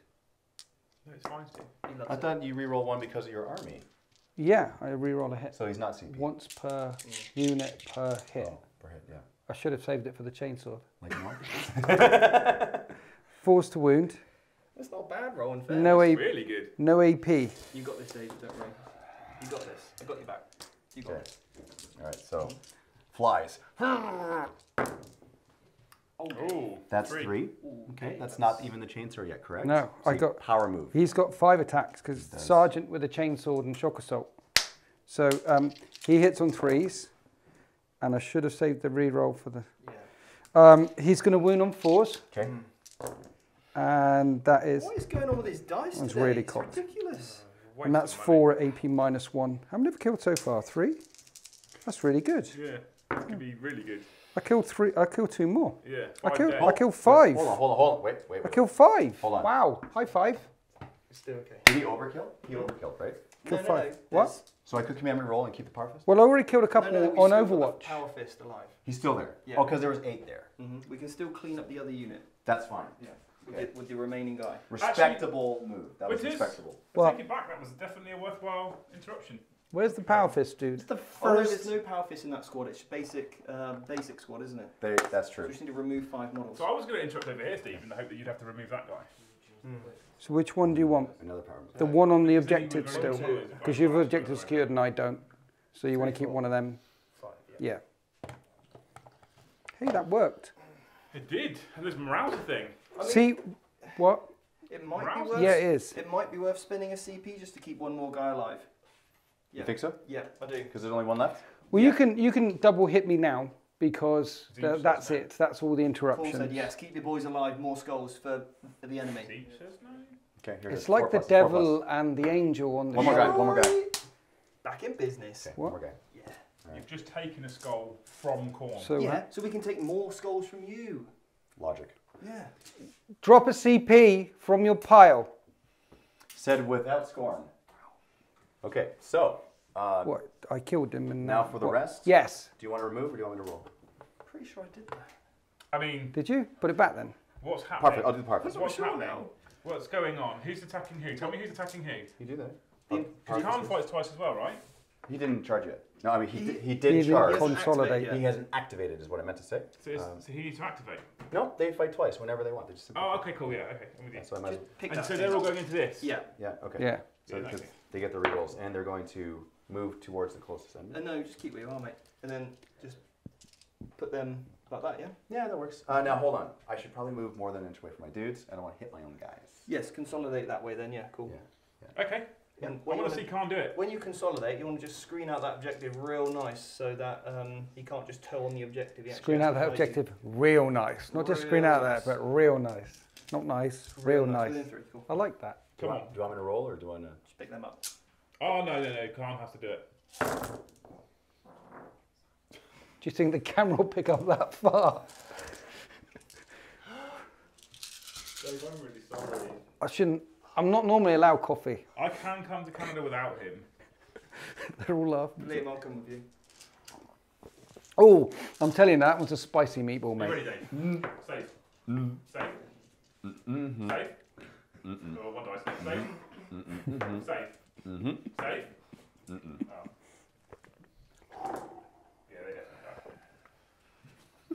No, it's fine, Steve. He loves I it. thought you re-roll one because of your army, Yeah, I reroll a hit. so he's not CP. Once per mm. unit per oh, hit. Oh, per hit, yeah. I should have saved it for the chainsaw. Like more? Force to wound. It's not a bad roll in. No A, Really good. no AP. You got this, Dave. Don't worry. You got this. I got your back. You got Okay. this. All right. So, flies. Oh, That's Three. three. Okay. That's not even the chainsaw yet, correct? No, So I you- got- power move. He's got five attacks because does. sergeant with a chainsaw and shock assault. So um, he hits on threes, and I should have saved the reroll for the. Yeah. Um, he's going to wound on fours, Okay. and that is, What is going on with these dice That's today? really it's cocked. ridiculous. waste and that's four at AP minus one. How many have I killed so far? Three. That's really good. Yeah, it could be really good. I killed three. I killed two more. Yeah. I killed. dead. I killed five. Hold on, hold on, hold on. Wait, wait, wait. I killed five. Hold on. Wow. High five. It's still okay. Did he overkill? He overkilled, right? Kill no, no, five. No, What? So I could command me roll and keep the power fist? Well, I already killed a couple no, no, on still got the Overwatch. Power fist alive. He's still there. Yeah. Oh, because there was eight there. hmm We can still clean up the other unit. That's fine. Yeah. With, Okay. the, with the remaining guy. Respectable move. That was Which is- respectable. I Well- take it back. That was definitely a worthwhile interruption. Where's the power fist, dude? It's the Oh, there's no power fist in that squad. It's basic, uh, basic squad, isn't it? They, that's So true. we just need to remove five models. So I was going to interrupt over here, Steve, in the hope that you'd have to remove that guy. So which one do you want? Another power move. The one on the Because then you objective would still, because you've objective secured and I don't. So you want to keep one of them. Five, yeah. Yeah. Hey, that worked. It did. And there's morale's a thing. I mean, See what? it might be worth. Yeah, it is. It might be worth spinning a CP just to keep one more guy alive. You think so? Yeah, I do. Because there's only one left? Well, you can you can double hit me now because Deep th- says that's no. it. That's all the Paul interruptions. said yes. Keep the boys alive. More skulls for, for the enemy. No. Okay, here it It's is. like Four the plus, plus. devil and the angel on the One more guy, one more guy. Back in business. Okay, What? one more guy. Yeah. You've just taken a skull from Khorne. So yeah. So we can take more skulls from you. Logic. Yeah. drop a CP from your pile. Said without scorn. Okay, so uh, What? I killed him and now for the what- rest. Yes. Do you want to remove or do you want me to roll? Pretty sure I did that. I mean, Did you put it back then? what's happening? Perfect. I'll do the perfect. What's sure happening? now. What's going on? Who's attacking who? Tell me who's attacking who. You do that. The- Because Kharn fights twice as well, right? He didn't charge yet. No, I mean he He- did, he He did didn't charge. con- consolidate. He hasn't activated, is what I meant to say. So, it's, Um, so he needs to activate. no, they fight twice whenever they want. They just Oh, okay, cool. Yeah, okay. I'm with you. Yeah, so I might. as Just pick And so they're all going into this. Yeah. Yeah. Okay. Yeah. So Yeah, because okay. They get the rerolls and they're going to move towards the closest enemy. And no, just keep where you are, mate. And then just put them like that, yeah? Yeah, that works. Uh, now hold on. I should probably move more than an inch away from my dudes. I don't want to hit my own guys. Yes, consolidate that way then, yeah, cool. Yeah. Okay. And I what you want to wanna- see Kharn do it. When you consolidate, you want to just screen out that objective real nice so that um, he can't just toe on the objective. He Screen out that fight you. objective real nice. Not just screen Real out nice. that, but real nice. Not nice, real nice. Within three, cool. I like that. Come want, on. do I want me to roll or do I want to? Just pick them up. Oh, no, no, no. Kharn has to do it. Do you think the camera will pick up that far? Dave, I'm really sorry. I shouldn't. I'm not normally allowed coffee. I can come to Canada without him. They're all laughing. Liam, I'll come with you. Oh, I'm telling you, that one's a spicy meatball, You mate. ready, Dave? Mm. Safe. Mm. Safe. Mm-hmm. Safe. Oh, one dice. Safe. Safe. Mm-hmm. Safe. Oh. Yeah, they definitely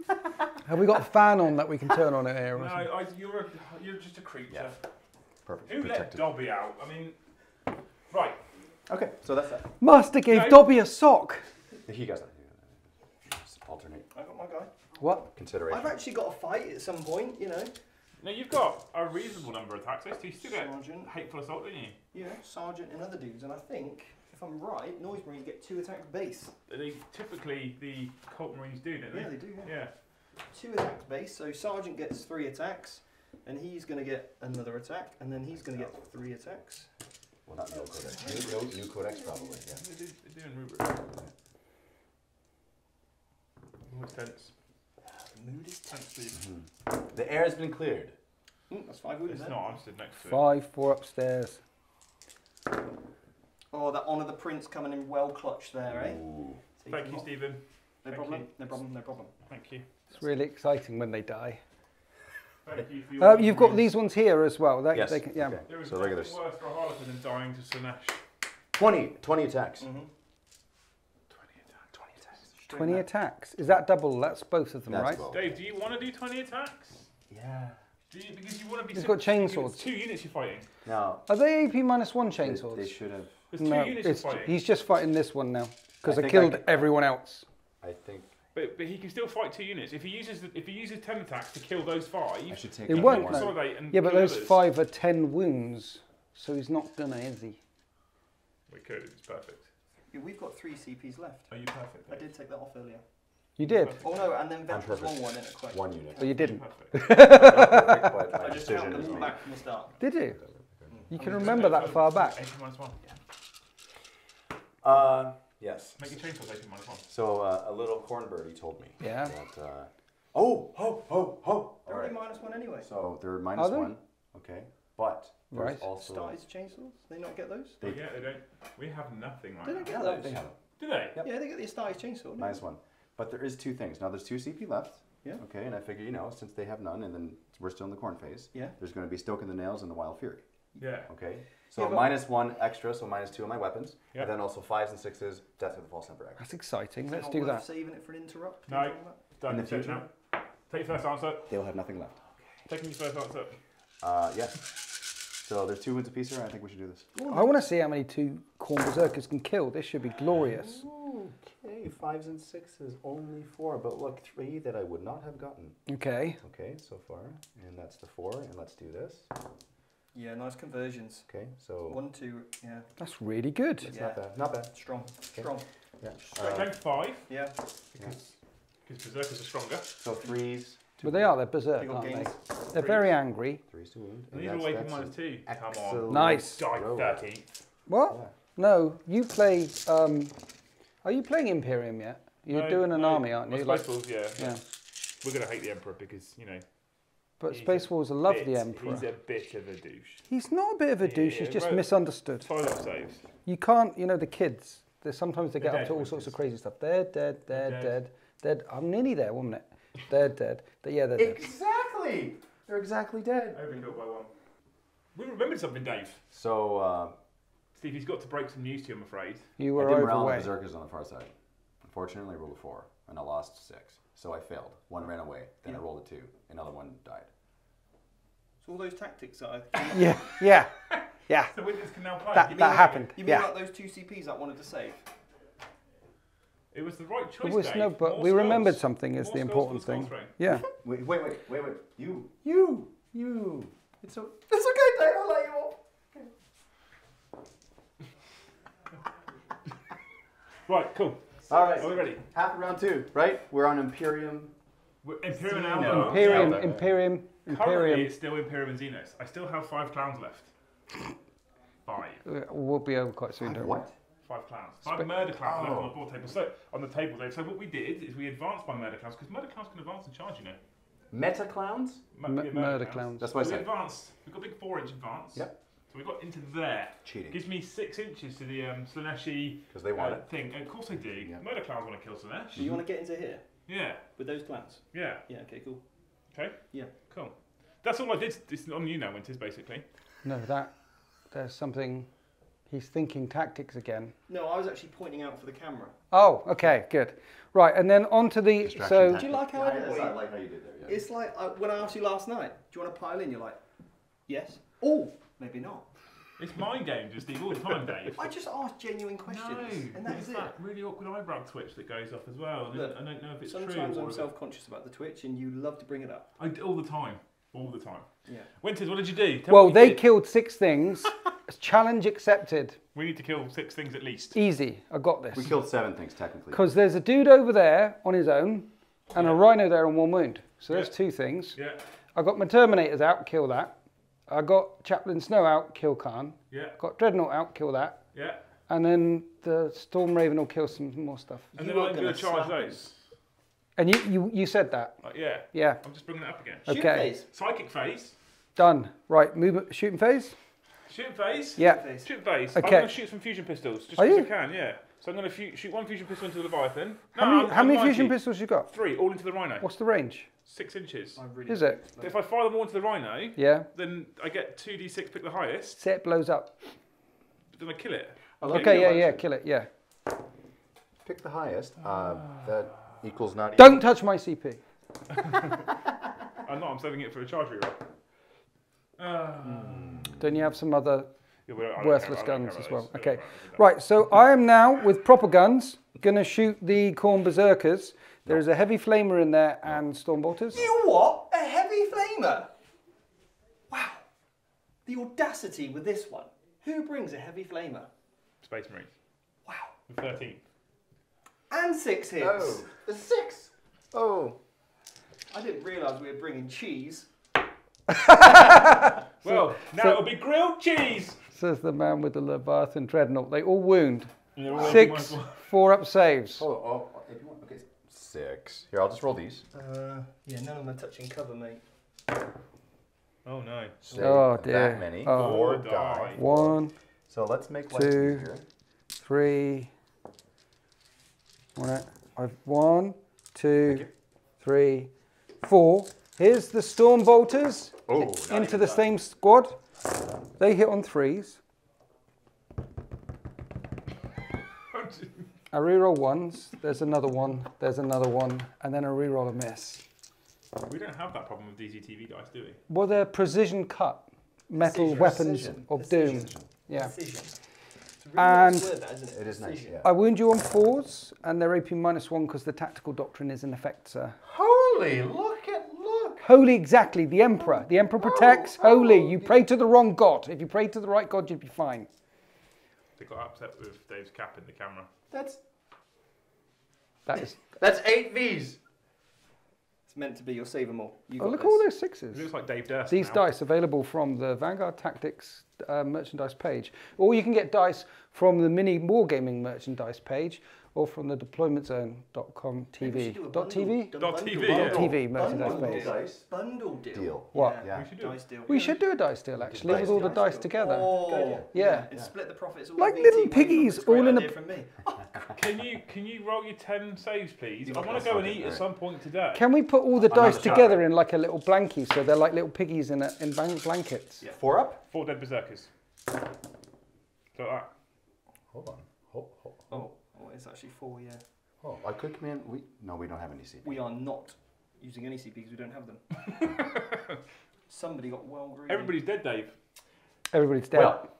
are. Have we got a fan on that we can turn on it here? No. I, you're, a, you're just a creature. Yeah. Perfect. Who let Protected. Dobby out? I mean, right. Okay, so that's that. Master gave No. Dobby a sock. He goes. Just alternate I got my guy. What? consideration. I've actually got a fight at some point, you know. Now you've got a reasonable number of attacks. You still get Sergeant. hateful assault, don't you? Yeah, Sergeant and other dudes. And I think, if I'm right, Noise Marines get two attacks base. They typically the Cult Marines do, don't they? Yeah, they do, yeah. Yeah. Two attacks base. So Sergeant gets three attacks. And he's going to get another attack. And then he's going to get three attacks. Well, not no codex. New, new, new codex, probably. Yeah. They do, they do in rubric. Makes sense. The mood is tense. The air has been cleared. Mm, that's five wounds It's then. not. I'm stood next to it. Five, four upstairs. Oh, that Honour the Prince coming in well clutched there, eh? Ooh. Take Thank you, off. Stephen. No Thank problem, you. no problem, no problem. Thank you. It's really exciting when they die. Thank you for your Uh, you've got these ones here as well. They, Yes. they can, yeah. Okay. There is So nothing regulars. worse for a Harlequin than dying to Slaanesh. 20, 20 attacks. Mm-hmm. 20 attacks. 20 attacks. 20 attacks. Is that double? That's both of them, That's right? both. Dave, do you want to do 20 attacks? Yeah. Do you, because you want to be. He's sim- got chainsaws. It's two units you're fighting. Now, Are they AP minus one they, chainsaws? they should have. There's two no, units it's, you're fighting. he's just fighting this one now because I I, killed I can- everyone else. I think But, but he can still fight two units. If he uses the, if he uses ten attacks to kill those five, I should take It out won't, consolidate and Yeah, but kill those others. five are 10 wounds, so he's not gonna, is he? We could. It's perfect. Yeah, we've got three CPs left. Are you perfect? I did take that off earlier. You did, Oh no, and then Ventress perfect. won one in it quick. One unit. but you didn't. Perfect. Not perfect, but my I just decision counted them all back from the start. Did you? You Mm. can remember that far back. 18 minus one. Uh, yes. Make your chainsaws 18 minus one. So uh, a little corn birdie told me Yeah. that. Uh, oh, ho, ho, ho! They're All only right. minus one anyway. So they're minus Are they? one. Okay, but there's Right. also. Astartes chainsaws. They not get those? They, yeah, they don't. We have nothing like They don't that. get those. they have it. Do they? Yep. Yeah, they get the Astartes chainsaw. don't they? one. But there is two things. Now there's two CP left. Yeah. Okay, and I figure you know since they have none, and then we're still in the Khorne phase. Yeah. There's going to be stoking the nails and the wild fury. Yeah. Okay. So Yeah, minus one extra, so minus two on my weapons, Yep. and then also fives and sixes. Death with the false emperor. That's exciting. Is Let's do that. Saving it for an interrupt. No. Things like that? Done. In the Take future? Take your first answer. They'll have nothing left. Okay. Taking your first answer. Uh, yes. So there's two wins apiece here. I think we should do this. I want to see how many two Khorne berserkers can kill. This should be glorious. Okay. fives and sixes, only four. But look, three that I would not have gotten. Okay. Okay, so far, and that's the four. And let's do this. Yeah, nice conversions. Okay, so One, two, yeah, That's really good. it's Yeah. not bad. Not bad. strong, strong. Yeah. Straight Uh, down five Yeah, because because berserkers are stronger. so threes, But they are, they're berserk, big old aren't games. they? They're very angry. threes to wound. And these are that's- away that's minus an two. Come on. excellent Nice. Die roll. 13. What? Yeah. No, you play. Um, are you playing Imperium yet? You're No, doing an no, army, aren't well, you? Like, Spaceballs, yeah. yeah. We're going to hate the Emperor because, you know. But he's a Space Wars love bit- the Emperor. He's a bit of a douche. He's not a bit of a douche. Yeah, he's just right. misunderstood. Five up saves. You can't, you know, the kids. They sometimes they They're get up dead, to all sorts of crazy stuff. They're dead. They're They're dead. Dead. I'm nearly there, wasn't it? They're dead. But yeah, they're dead. Exactly. They're exactly dead. Overkilled by one. We remembered something, Dave. So uh, Steve, he's got to break some news to you, I'm afraid. You I were did morale on overweight. berserkers on the far side. Unfortunately, I rolled a four, and I lost six. So I failed. One ran away. Then I rolled a two. Another one died. So all those tactics that I. Yeah, yeah, yeah. So Winters can now play. That, mean that like- happened. You mean Yeah. like those two CPs that I wanted to save? It was the right choice, It was Dave. no, but More we skulls. remembered something is More the important thing. skull. Yeah. Wait, wait, wait, wait, wait. You. You, you. It's o- it's okay, Dave. I'll let you off. Right, cool. All right. Are we ready? Half of round two, right? We're on Imperium. We're Imperium No. and Alpha. Imperium, Imperium, Currently, Imperium. it's still Imperium and Xenos. I still have five clowns left. Five. Uh, We'll be over quite soon, don't we? What? Five clowns. Five Spe- murder clowns left Oh. on the board table. So on the table, Dave. So what we did is we advanced by murder clowns because murder clowns can advance and charge. You know. Meta clowns? Mu- M- yeah, murder clowns. That's what I So we advanced. We've got a big four-inch advance. Yep. So we got into there. Cheating. Gives me six inches to the um, Slaaneshi Because they want uh, it. thing. And of course they do. Yeah. Murder clowns want to kill Slaanesh. Do you want to get into here Yeah. with those clowns. Yeah. Yeah. Okay. Cool. Okay. Yeah. Cool. That's all I did. It's on you now, Winters, basically. No, that there's something. He's thinking tactics again. No, I was actually pointing out for the camera. Oh, okay, good. Right, and then on to the so. tactic. Do you like how Yeah, I I, avoid- I like how you did there. Yeah. It's like uh, when I asked you last night. Do you want to pile in? You're like, yes. Oh, maybe not. It's mind games, with Steve, all the time, Dave. I just ask genuine questions, No, and that's it's it. that really awkward eyebrow twitch that goes off as well. and Look, I don't know if it's Sometimes true. I'm or if it- self-conscious about the Twitch, and you love to bring it up. I d- all the time, all the time. Yeah. Winters, what did you do? Tell Well, you they did. killed six things. Challenge accepted. We need to kill six things at least. Easy. I got this. We killed seven things technically. Because there's a dude over there on his own, and a rhino there on one wound. So there's Yeah. two things. Yeah, I got my Terminators out, kill that. I got Chaplain Snow out, kill Kharn. yeah, Got Dreadnought out, kill that. yeah. And then the Storm Raven will kill some more stuff. And You then are I'm going gonna charge those. And you, you, you said that. Uh, yeah, Yeah. I'm just bringing it up again. Shoot Okay. phase. Psychic phase. Done. Right, movement, shooting phase? Shooting phase. Yeah. Phase. Shooting phase. Okay. I'm going to shoot some fusion pistols just Are because I you? can, yeah. So I'm going to shoot one fusion pistol into the Leviathan. No, How many, how many fusion pistols you got? Three, all into the Rhino. What's the range? Six inches. I really Is it? If I fire them all into the Rhino, Yeah. then I get 2d6, pick the highest, Say it blows up. then I kill it. Okay, yeah, yeah, kill it, yeah. Pick the highest. Uh, that equals not. Don't touch my CP. I'm not, I'm saving it for a charge reroll. Uh, Don't you have some other yeah, well, worthless care- guns as well? those. Okay. I don't care Right, so I am now with proper guns going to shoot the Khorne Berserkers. There is a heavy flamer in there and storm bolters. You what? A heavy flamer? Wow. The audacity with this one. Who brings a heavy flamer? Space Marines. Wow. with 13. And six hits. Oh, the six. Oh. I didn't realise we were bringing cheese. Well, now so- it'll be grilled cheese. Says the man with the Leviathan Dreadnought. They all wound. All Six, minus four up saves. Oh, oh, oh, if you want. Okay. Six. Here, I'll just roll these. Uh, yeah, none of them are touching cover, mate. Oh no. Say Oh, That many. Oh. Four Die. die. One, So let's make life Two. easier. three. One, I've one, two, three, four. Here's the storm bolters Oh, into the same squad. They hit on threes. I reroll ones. There's another one. There's another one, and then a reroll a miss. we don't have that problem with DZTV dice, do we? Well, they're precision cut metal Precision. weapons Precision. of doom. Precision. Yeah. Precision. Really nice And- word, that, isn't it? It is nice, yeah. I wound you on fours, and they're AP minus one because the tactical doctrine is in effect, sir. Holy, look at look. Holy, exactly. The Emperor. The Emperor protects. oh, Holy. You pray to the wrong god. If you pray to the right god, you'd be fine. They got upset with Dave's cap in the camera. That's That is. that's eight V's. It's meant to be your save 'em all. You Oh, got look at all those It sixes. looks like Dave Durst. These now. dice available from the Vanguard Tactics uh, merchandise page, or you can get dice from the mini wargaming merchandise page, or from the deploymentzone.com TV. should do a Dot bundle- TV. Dot TV, deal. yeah. TV merchandise Bundle deal. Dice. Bundle deal. Deal. What? Yeah, Yeah. We should do it. dice deal. We should do a dice deal actually dice with all the deal. dice together. Oh, Yeah. And split the profits. All Like little piggies, from- it's a great all in a- idea From me. Can you can you roll your ten saves, please? You I want to go and eat at some point today. Can we put all the dice together in like a little blankie so they're like little piggies in a, in blankets? Four up. Four dead berserkers. So that. Hold on. Hold, hold, Oh, oh, it's actually four. Yeah. oh, I could command. We no, we don't have any CP. We are not using any CP because we don't have them. Somebody got well greedy. Everybody's dead, Dave. Everybody's dead. Well,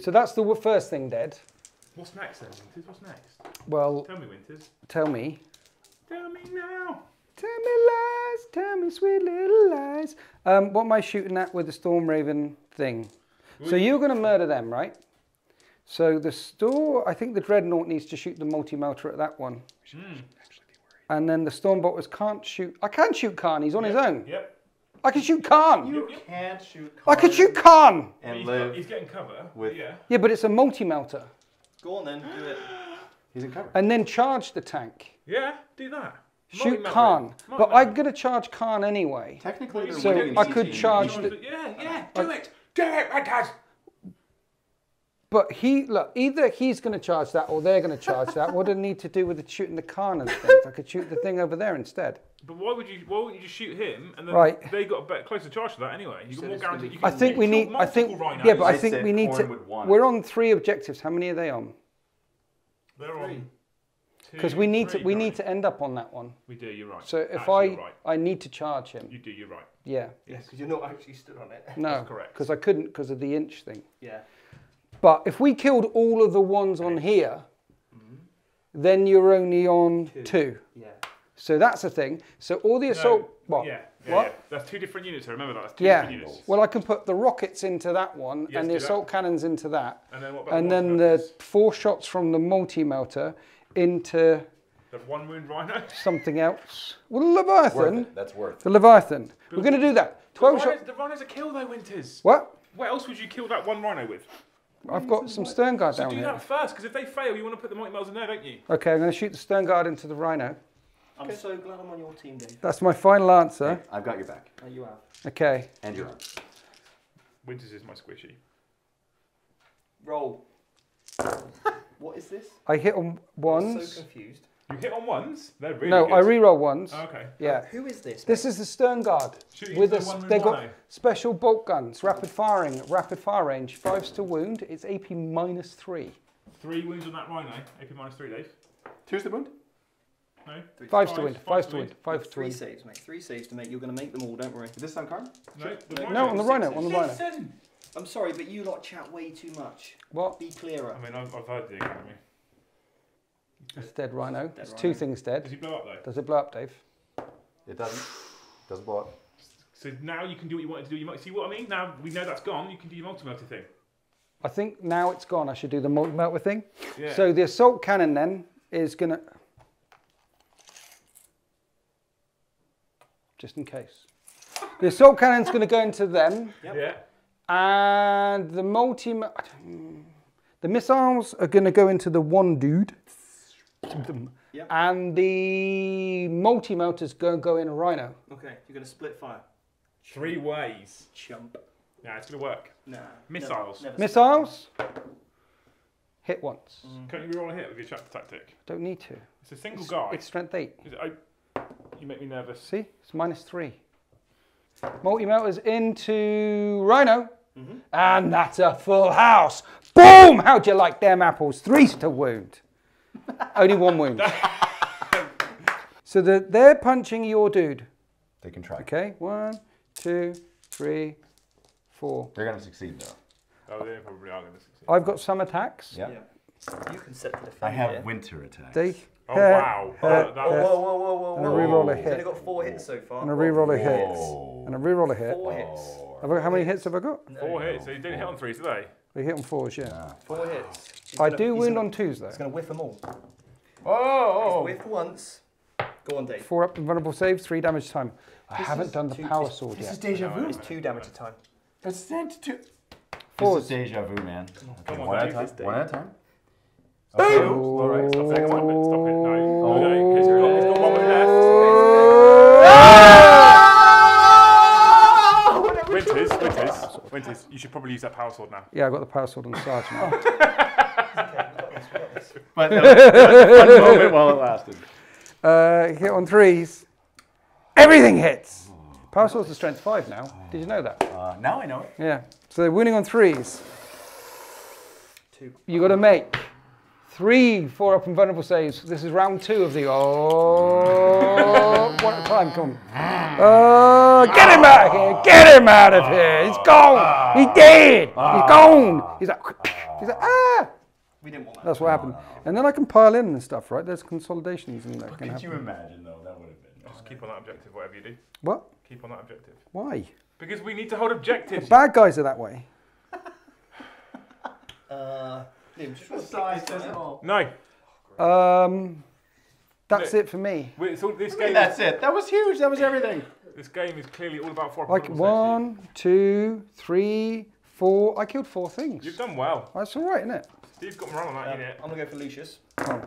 so that's the first thing dead. What's next then, Winters? What's next? Well, Tell me, Winters. tell me. Tell me now. Tell me lies, tell me sweet little lies. Um, what am I shooting at with the Storm Raven thing? So you're going to murder them, right? So the store, I think the Dreadnought needs to shoot the multi-melta at that one. Hmm. And then the Stormbolters can't shoot. I can shoot Kharn, he's on his own. Yep. I can shoot Kharn! You can't shoot. Kharn. I can shoot Kharn! and he's, live. got- he's getting cover. with- Yeah. Yeah, but it's a multi-melta. Go on then, do it. He's in cover. And then charge the tank. Yeah. Do that. Shoot Kharn. But I'm going to charge Kharn anyway. Technically, So I could charge the- Yeah, yeah. Do it. Do it, Winters. But he look either he's going to charge that or they're going to charge that. What do I need to do with the shooting the Kharn and things? I could shoot the thing over there instead. But why would you? Why wouldn't you just shoot him? And then Right. they got a better, closer charge to that anyway. You got more it's gonna guarantee. be- You can, I think we can need. kill I think multiple rhinos. yeah, but I I think said we need Khorne to. would want We're on three objectives. How many are they on? they're on. Because we need to. We guys. need to end up on that one. We do. You're right. So if Actually, I you're right. I need to charge him. You do. You're right. Yeah. Yeah, because you're not actually stood on it. No. correct. Because I couldn't because of the inch thing. Yeah. But if we killed all of the ones on here, mm-hmm. then you're only on two. Yeah. So that's a thing. So all the No, assault. What? Yeah. yeah, What? yeah. That's two different units. I remember that. That's two Yeah. different units. Well, I can put the rockets into that one Yes, and the do that. assault cannons into that. And then what about And the then the four shots from the multi melta into The one wound rhino. something else. Well, the Leviathan. it. That's worth. it. The Leviathan. We're going to do that. The 12 shots. the rhinos are kill though, Winters. What? What else would you kill that one rhino with? I've got some Sternguard So down do here. that first, because if they fail, you want to put the multi Miles in there, don't you? Okay, I'm going to shoot the Sternguard into the rhino. I'm so glad I'm on your team, Dave. That's my final answer. Hey, I've got your back Oh, you have. Okay. and your arm. Winters is my squishy. Roll. what is this? I hit on I'm so confused. You hit on ones. They're really No, good. I reroll ones. Oh, okay. Yeah. Who is this? This is the Sternguard Shooting with a, one they with got special bolt guns, rapid firing, rapid fire range, fives to wound. It's AP minus three. Three wounds on that rhino. AP minus three, Dave. Two's the wound. No. Three, Fives to Fives, win. fives Fives to to win. win. Fives to Three win. saves, mate. Three saves to make. You're going to make them all, don't worry. Is this on Kharn? No. No, No, on the rhino. On the rhino. Seven. I'm sorry, but you lot chat way too much. What? Be clearer. I mean, I've, I've heard the academy. It's dead rhino. Dead It's two things dead. Does dead. he blow up though? Does it blow up, Dave? It doesn't. Doesn't blow up. So now you can do what you wanted to do. You might see what I mean. Now we know that's gone. You can do your multi-melta thing. I think now it's gone. I should do the multi melta thing. Yeah. So the assault cannon then is gonna. Just in case. The assault cannon's going to go into them, yeah. and the multi. The missiles are going to go into the one dude. Yep. And the multi meltas go go in a rhino. Okay, you're going to split fire. Three ways. Chump. Yeah, it's gonna work. Nah. Missiles. Never, never Missiles. Hit once. Mm. Can't you roll a hit with your chapter tactic? Don't need to. It's a single It's, guy. it's strength eight. Is it- I, you make me nervous. See, it's minus three. Multi meltas into Rhino, mm-hmm. and that's a full house. Boom! How'd you like them apples? Three's to wound. Only one wound. so the, they're punching your dude. They can try. Okay, one, two, three, four. They're gonna succeed though. Oh, they probably are going to succeed. I've got some attacks. Yeah. Yeah. You can set the defend I have here. winter attack. D. Oh, hit, wow. Oh, hit, that Oh, whoa, whoa, whoa, whoa, And a reroll a He's only hit. got four hits so far. And a reroll a hit. And a reroll a hit. Four hits. Have I, how many hits have I got? No, Four hits. So you didn't hit on threes today. We hit on fours, yeah. Four hits. He's I gonna- do he's wound gonna- on twos though. He's going to whiff them all. Oh, He's whiffed once. Go on, Dave. Four up and vulnerable saves, three damage time. I haven't done the two- power this- sword This yet. This is deja vu. It's two damage a time. It's sent to. This is deja vu, man. Okay, Come on, one at a Dave, time. this Dave. One at a time. Oh, all right, stop it. Stop it. Stop it. No. Oh. No, Winters, Winters. You should probably use that power sword now. Yeah, I've got the power sword on Sarge now. But that was, that was a moment while it lasted. Uh, hit on threes. Everything hits. Power sword's a strength five now. Did you know that? Uh, now I know it. Yeah. So they're winning on threes. Two. You got to make three four up and vulnerable saves. This is round two of the oh one at a time. Come on. Oh, get him out of here! Get him out of here! He's gone. He's dead. He's gone. He's like, he's like ah. We didn't want that. That's what happened. And then I can pile in and stuff, right? There's consolidations and that can Could you imagine though? That would have been. Just keep on that objective, whatever you do. What? Keep on that objective. Why? Because we need to hold objectives. Bad guys are that way. Uh, Liam, just The size says it all. No. Um, that's Nick. it for me. Wait, so this Okay, game, that's it. That was huge. That was everything. this game is clearly all about four. Like vulnerable saves. one, two, three, four. I killed four things. You've done well. That's all right, isn't it? Steve's got morale on that um, unit. I'm going to go for Lucius. Oh.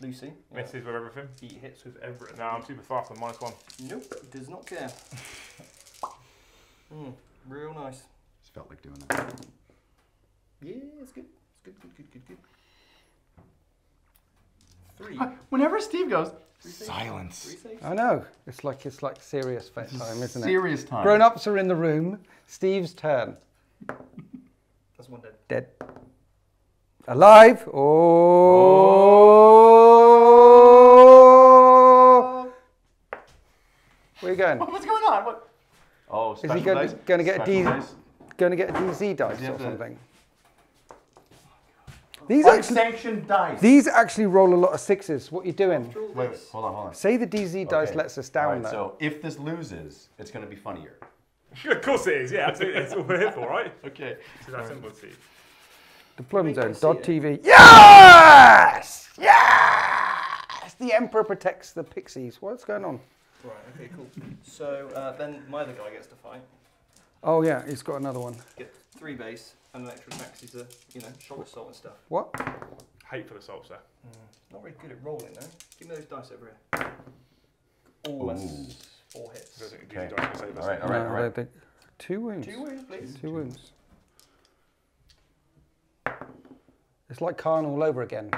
Lucy. Misses with everything. He hits with everything. No, I'm super fast on minus one. Nope, does not care. Mm, real nice. Just felt like doing that. Yeah, it's good. It's good, good, good, good, good. Three. Whenever Steve goes, Three Silence. saves. I know. It's like it's like serious fat time, isn't it? Serious time. Grown ups are in the room. Steve's turn. That's one dead. Dead. Alive. Oh. Where are you going? what's going on? What? Oh, Is he going, going to get a Special D, dice? going to get a DZ dice or have to- something? These actually, Unsanctioned dice. these actually roll a lot of sixes. What are you doing? Wait, wait, hold on, hold on. Say the DZ dice lets us down right, though. So if this loses, it's going to be funnier. of course it is. Yeah, absolutely. That's what we're here for, right? Okay. It's that simple, Steve. Deployment Make zone. Dot see TV. Yes! Yes! The Emperor protects the pixies. What's going on? Right, okay, cool. So uh, then my other guy gets to fight. Oh yeah, he's got another one. Get three base and an extra attack 'cause he's you know, shock assault and stuff. What? Hate for the salt, sir. Hmm. Not very good at rolling though. Give me those dice over here. Oh, that's Ooh. four hits. Doesn't it do Okay. dice to save us? All right, all right, No, all right. they- they- two wounds. Two wounds, please. Two wounds. It's like Kharn all over again.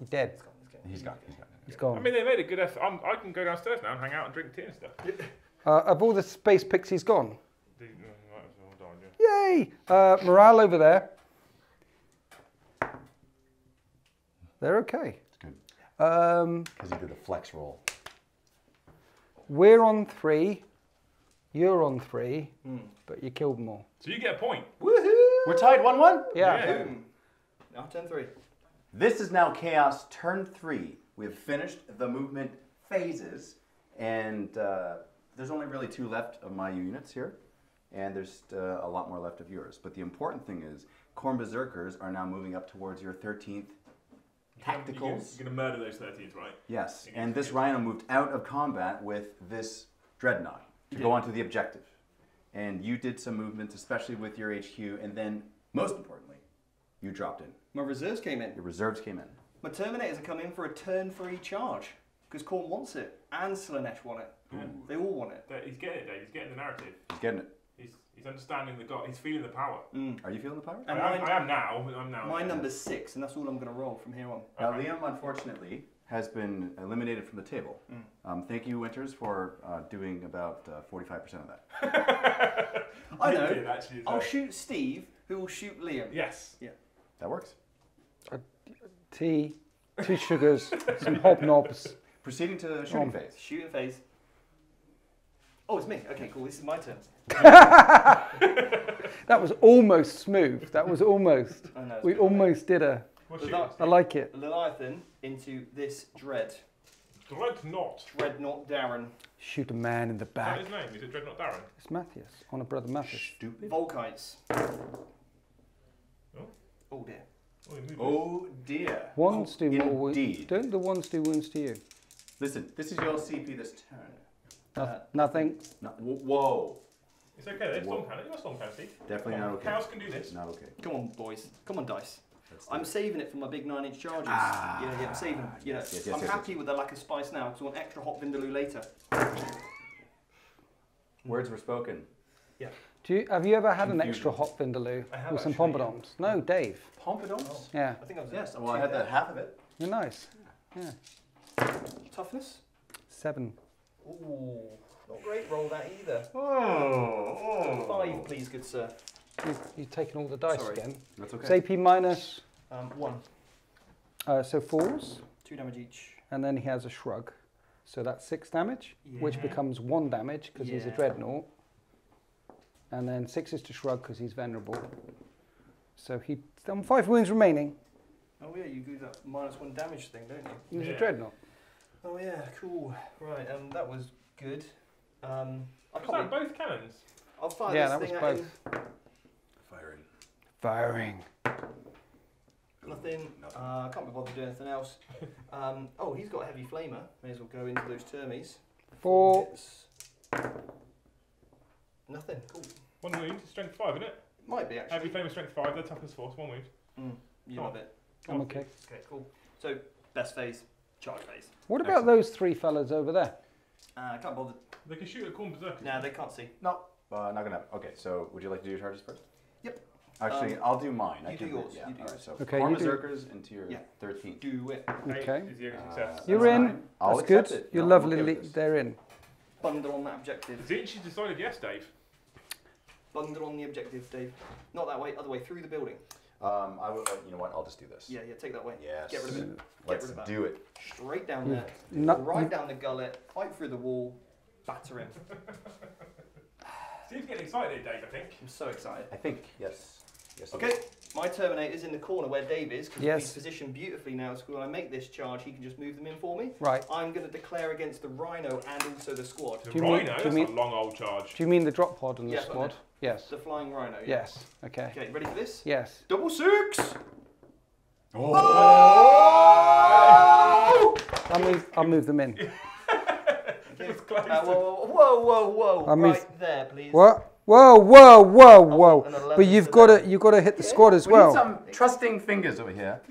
You're dead. He's got, he's got. He's I gone. I mean, they made a good effort. I'm, I can go downstairs now and hang out and drink tea and stuff. Uh, have all the space pixies gone? The- uh, no, right, hold on, yeah. Yay! Uh, morale over there. They're okay. It's good. Um, Because he did the flex roll. we're on three. You're on three, Hmm. but you killed them all. So you get a point. Woohoo! We're tied 1 1. Yeah. Boom. Now turn three. This is now Chaos turn three. We've finished the movement phases, and uh, there's only really two left of my units here, and there's uh, a lot more left of yours. But the important thing is, Khorne Berserkers are now moving up towards your 13th tacticals. You're going to murder those 13s, right? Yes, and this Rhino moved out of combat with this Dreadnought to go onto the objective. And you did some movements, especially with your HQ, and then, most importantly, you dropped in. My reserves came in. Your reserves came in. My Terminators are coming in for a turn free charge. Because Khorne wants it. And Slaanesh want it. They all want it. He's getting it, Dave. He's getting the narrative. He's getting it. He's, he's understanding the god. He's feeling the power. Are you feeling the power? And I, am, I am now. I'm now. My number's six, and that's all I'm going to roll from here on. Now, Liam, unfortunately, has been eliminated from the table. Um, thank you, Winters, for uh, doing about uh, 45% of that. I He know. did, actually, I'll shoot Steve, who will shoot Liam. Yes. Yeah. That works. Tea, two sugars, some hobnobs. Proceeding to shooting Oh. phase. Shooting phase. Oh, it's me. Okay, cool. This is my turn. That was almost smooth. That was almost. I know. We good. almost did a. What's Was that- I like it. Leviathan into this dread. Dreadnought. Dreadnought Darren. Shoot a man in the Is that back. his name? Is it Dreadnought Darren? It's Matthias, on a brother Matthias. Stupid. Volkites. Oh. Oh dear. Oh, he. Oh dear. Ones oh, do more wounds. Don't the ones do wounds to you? Listen, this is your CP this turn. No- Uh, nothing. No, whoa. It's okay. There's Whoa. storm cannon. You got storm cannon, Steve. Definitely not okay. Chaos can do this. Not okay. Come on, boys. Come on, dice. Let's I'm it. saving it for my big nine inch charges. Ah, yeah, yeah, I'm saving. You know, yes, yes, yes, I'm yes, happy with the lack of spice now because I want extra hot vindaloo later. Words were spoken. Yeah. Do you, have you ever had an extra hot vindaloo I have with some actually, yeah. No, Dave. Pompadours? Yeah, I think I was Yes. Well, I had there. the half of it. you're nice. Yeah. Toughness? Seven. Ooh, not great roll that either. Oh. Five, please, good sir. You've, you've taken all the dice Sorry. again. That's okay. It's AP minus, Um, one. uh, so fours, Two damage each. and then he has a shrug. So that's six damage, which becomes one damage because he's a dreadnought. And then six is to shrug because he's venerable. So he um, five wounds remaining. Oh yeah, you do that minus one damage thing, don't you? He's Yeah. a dreadnought. Oh yeah, cool. Right, um, that was good. Um, I Was can't. that both cannons? I'll fire Yeah, this that was both. him. Firing. Firing. Nothing. Nothing. Uh, I can't be bothered to do anything else. Um, oh, he's got a heavy flamer. May as well go into those termies. Four. hits. Nothing. Cool. One wound. Strength five, isn't it? Might be actually. Heavy flame is strength five. They're toughness four. One wound. Mm, you Come love it. I'm okay. Okay, cool. So best phase, charge phase. What about Excellent. those three fellas over there? Uh, I can't bother. They can shoot at Khorne berserkers. No, they can't see. No, uh, not gonna happen. Okay, so would you like to do your charges first? Yep. Actually, Um, I'll do mine. I you can do yours, Yeah. you do all right, yours. so Okay, Khorne you do- berserkers into your Yeah. 13th. Do it. Okay. Is the Uh, success. You're in. fine. I'll That's good. it. You're No, lovely. okay with. They're in. Bundle on that objective. Tzeentch has decided yes, Dave. Bundle on the objective, Dave. Not that way, other way, through the building. Um, I will. Uh, you know what? I'll just do this. Yeah, yeah, take that way. Yes. Get rid of it. Let's rid of do it. Straight down there. No, right down the gullet, fight through the wall, batter him. Steve's getting excited, Dave. I think. I'm so excited. I think yes. Yes. Okay, is. My Terminator's in the corner where Dave is, because Yes. he's positioned beautifully now, so when I make this charge, he can just move them in for me. Right. I'm going to declare against the Rhino and also the squad. The Do you mean- Rhino. do you that's mean- a long old charge. Do you mean the drop pod and the Yeah, got squad? Yes. The Flying Rhino. yeah. Yes. Okay. Okay, ready for this? Yes. Double six! I'll move. I'll move them in. It. Uh, whoa, whoa, whoa, whoa, right there, please. What? Whoa! Whoa! Whoa! Whoa! an 11 But you've got to you've got to hit the squad as We well. need some trusting fingers over here.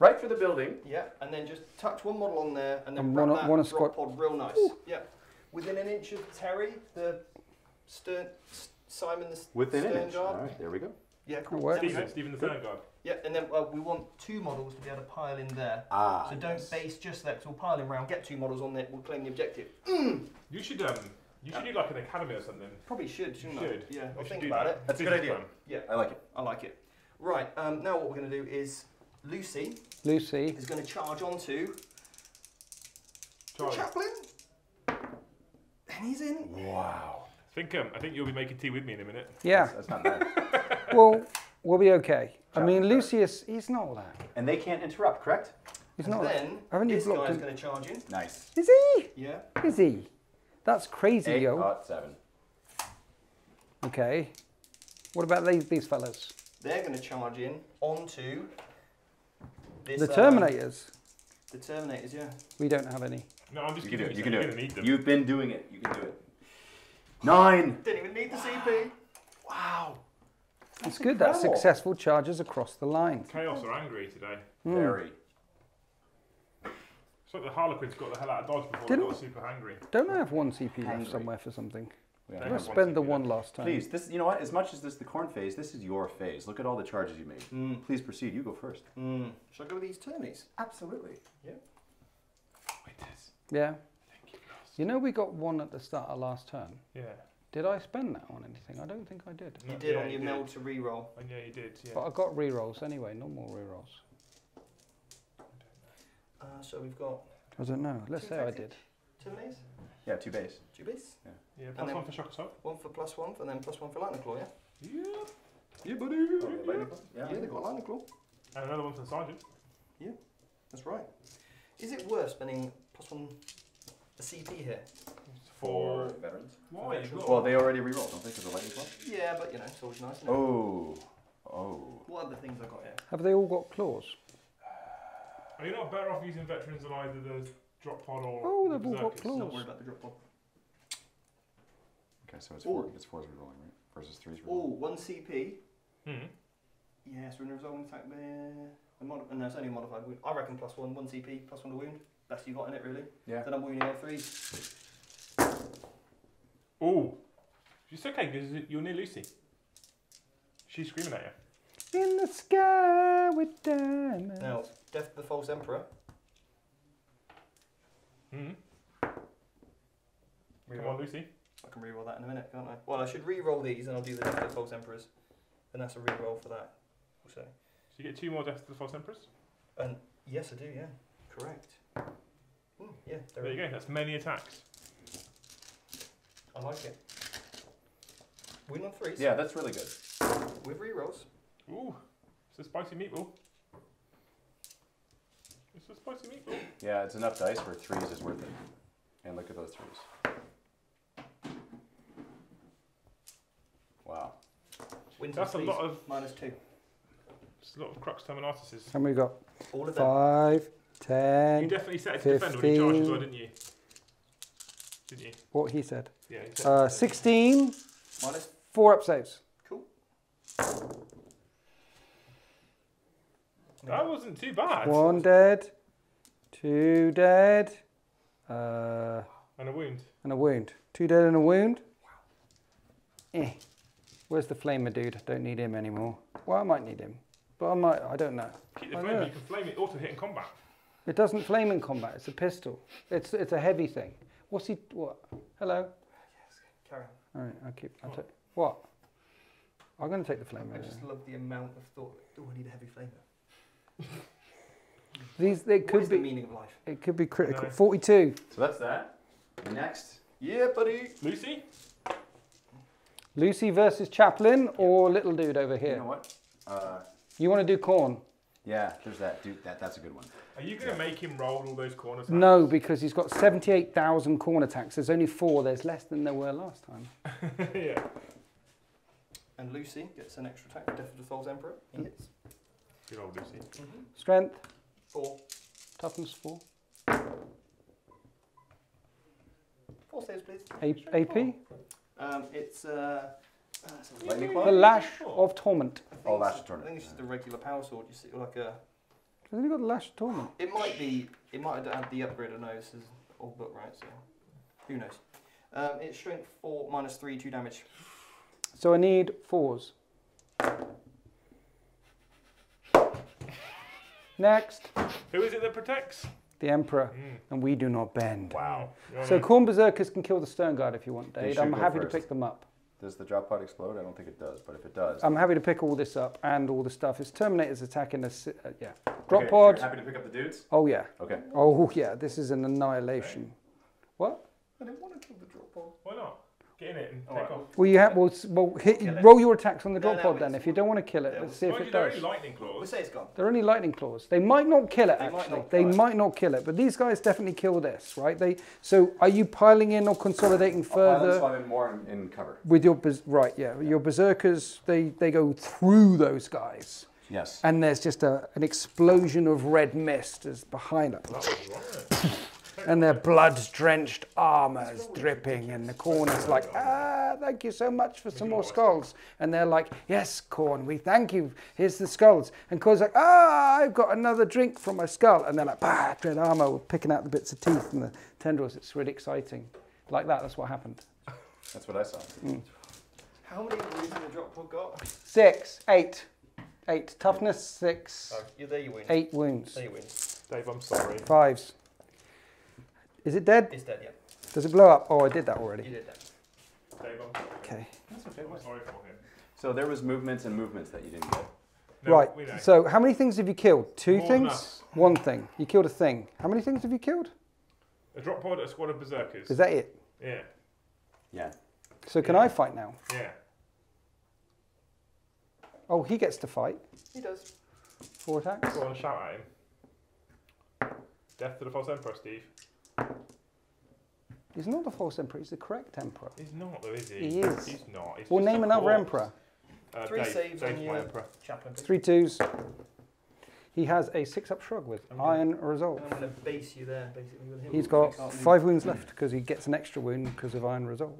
Right for the building. Yeah, and then just touch one model on there, and then And wrap one- that one a drop squad- pod real nice. Yeah, within an inch of Terry, the Stern, Simon the S- Within an Stern inch. guard. All right, there we go. Yeah, cool. works. There we Stephen. Stephen the Third Guard. Yeah, and then uh, we want two models to be able to pile in there. Ah. so don't yes. base just there, because we'll pile in round, get two models on there, we'll claim the objective. You should um. You should do like an academy or something. Probably should, shouldn't You I? should. Yeah, We I'll should think do about that. it. That's a good idea. plan. Yeah, I like it. I like it. Right, um, now what we're going to do is Lucy Lucy. is going to charge onto the Charlie. chaplain. And he's in. Wow. I think um. I think you'll be making tea with me in a minute. Yeah. That's, that's not bad. Well, we'll be okay. I Chap- mean, Lucius. He's not all that. and they can't interrupt, correct? He's And not. then Haven't you this blocked guy's him? going to charge in. Nice. Is he? Yeah. Is he? That's crazy, Eight, yo. uh, seven. Okay. What about these these fellas? They're going to charge in onto this. The um, Terminators. the Terminators, yeah. We don't have any. No, I'm just You can do it. You can do You're gonna need it. them. You've been doing it. You can do it. Nine. Didn't even need the CP. Wow. It's good. That's incredible. successful charges across the line. Chaos are angry today. Hmm. Very. It's like the Harlequins got the hell out of dodge before Didn't- they got super angry. Don't I have one CP left somewhere for something? Yeah. They Did I have one spend the one left. last time? Please, this you know what? As much as this is the Khorne phase, this is your phase. Look at all the charges you made. Mm. Please proceed. You go first. Mm. Should I go with these Termies? Absolutely. Yeah. Wait, this. Yeah. You know we got one at the start of last turn. Yeah. Did I spend that on anything? I don't think I did. You did yeah, on your mill meld to reroll. And yeah, you did. Yeah. But I got rerolls anyway, no more rerolls. Uh, so we've got I don't know. Let's Two say I did. Two Terminators. Yeah, two base. Two base. Yeah, And plus then- one for shock assault. One for plus one, and then plus one for lightning claw. Yeah. Yeah. Yeah, buddy. Oh, yeah, lightning claw? Yeah, they got lightning claw. And another one for the sergeant. Yeah, that's right. Is it worth spending plus one a CP here? For veterans. why? You've Well, they already rerolled, don't they, because of lightning claw? Yeah, but you know, it's always nice. Isn't it? Oh. Oh. What other things I got here? Have they all got claws? Are you not better off using veterans on either the drop pod or Oh, the they've all got berserkers? claws. Don't worry about the drop pod. Okay, so it's four. Ooh. It's fours rerolling, right? Versus threes Oh, rerolling. one CP. Hmm. Yes, when resolving attack there. A mod- no, it's only a modified wound. I reckon plus one, one CP, plus one to wound. Best you got in it, really. Yeah. Then I'm wounding all three. Oh, it's okay because you're near Lucy. She's screaming at you. In the sky with diamonds. Now, Death of the False Emperor. Hmm. Come on, Lucy. I can re-roll that in a minute, can't I? Well, I should re-roll these and I'll do the Death of the False Emperors. And that's a re-roll for that. Also. So you get two more deaths to the false Emperors. And yes, I do, yeah. Correct. Hmm, yeah, There you go. That's many attacks. I like it. Win on threes. Yeah, that's really good. With re-rolls. Ooh, it's a spicy meatball. It's a spicy meatball. Yeah, it's enough dice where threes is worth it. And look at those threes. Wow. Wins That's a lot of Minus two. it's a lot of Crux Terminatuses. How many we got? All of them. Five, You definitely set it to defender when you charged as well, didn't you? Didn't you? What he said. Yeah. You set Uh, 16, Minus four up saves. cool. That wasn't too bad. One dead, two dead, uh, And a wound. and a wound. Two dead and a wound. Wow. Eh. Where's the flamer dude? I don't need him anymore. Well, I might need him, but I might. I don't know. Keep the I flame. You can flame it auto hit in combat. It doesn't flame in combat. It's a pistol. It's it's a heavy thing. What's he? What? Hello. Yes. Carry on. All right. I'll keep. I'll take. What? I'm going to take the flamer. I just love the amount of thought. Oh, I need a heavy flamer. These they What could is the be. meaning of life? It could be critical. No. 42. So that's that. Next. Yeah, buddy. Lucy. Lucy versus Chaplin or little dude over here. You here. know what? Uh, You want to do Khorne? yeah, there's that. Dude, that, that's a good one. Are you going to make him roll all those corners? No, because he's got 78,000 Khorne attacks. There's only four. There's less than there were last time. yeah. And Lucy gets an extra attack Death of the False Emperor. He hits. Good old Lucy. Strength, Four. toughness four. Four saves, please. A- AP, Um, it's uh, uh, so I Lightning the claw? lash of torment. think Oh, it's- Lash of Torment. I think it's just a regular power sword. You see, like a. Hasn't he got the lash of torment? It might be. It might have had the upgrade. I know this is old book, right? So, who knows? Um, it's strength four minus three, two damage. So I need fours. Next, Who is it that protects? the Emperor, Mm. and we do not bend. Wow. So Khorne Berserkers can kill the Sternguard if you want, They Dade. I'm go happy to pick them up. Does the drop pod explode? I don't think it does, but if it does. I'm happy to pick all this up and all the stuff. It's Terminator's attacking the. si- Uh, yeah. Drop Okay, so pod. you're happy to pick up the dudes? Oh, yeah. Okay. Oh, yeah. This is an annihilation. What? I don't want to kill the drop pod. Why not? Get in it and take right. off. Well, you have. Well, well hit, roll your attacks on the drop no, pod then. If you don't want to kill it, yeah, let's see if it does. only lightning We'll say it's gone. They're only lightning claws. They might not kill it. They might Actually, not they kill might not kill it. But these guys definitely kill this, right? They. So, are you piling in or consolidating further? I'll in more in, in cover. with your right, yeah, your berserkers, they they go through those guys, Yes. and there's just a an explosion of red mist is behind it, and their blood-drenched armor is dripping, in the corners like, ah, thank you so much for some more skulls, and they're like, yes, Khorne, we thank you. Here's the skulls, and Khorne's like, ah, I've got another drink from my skull, and they're like, bah, dread armor, we're picking out the bits of teeth and the tendrils. It's really exciting, like that. That's what happened. That's what I saw. How many wounds in the drop pod got? Six, eight, eight. Toughness six, Oh, yeah, there you win. eight wounds, There you win. Dave, I'm sorry. fives. Is it dead? It's dead, yeah. Does it blow up? Oh, I did that already. You already. did that. Dave, I'm sorry. Okay. That's okay. I'm sorry for him. So there was movements and movements that you didn't get. No, right. So, how many things have you killed? Two More things. One thing. You killed a thing. How many things have you killed? A drop pod, a squad of berserkers. Is that it? Yeah, Yeah. So can I fight now? yeah. Oh, he gets to fight. He does. Four attacks. Go on, shout at him. Death to the false emperor, Steve. He's not the false emperor. He's the correct emperor. He's not, though, is he? He is. He's not. He's Well, just name another corpse. emperor. Uh, Three Dave. saves Dave's on my emperor. chaplain. It's three twos. He has a six-up shrug with Okay. iron resolve. I'm going to base you there, basically, with him. He's You got can't move. five wounds left because he gets an extra wound because of iron resolve.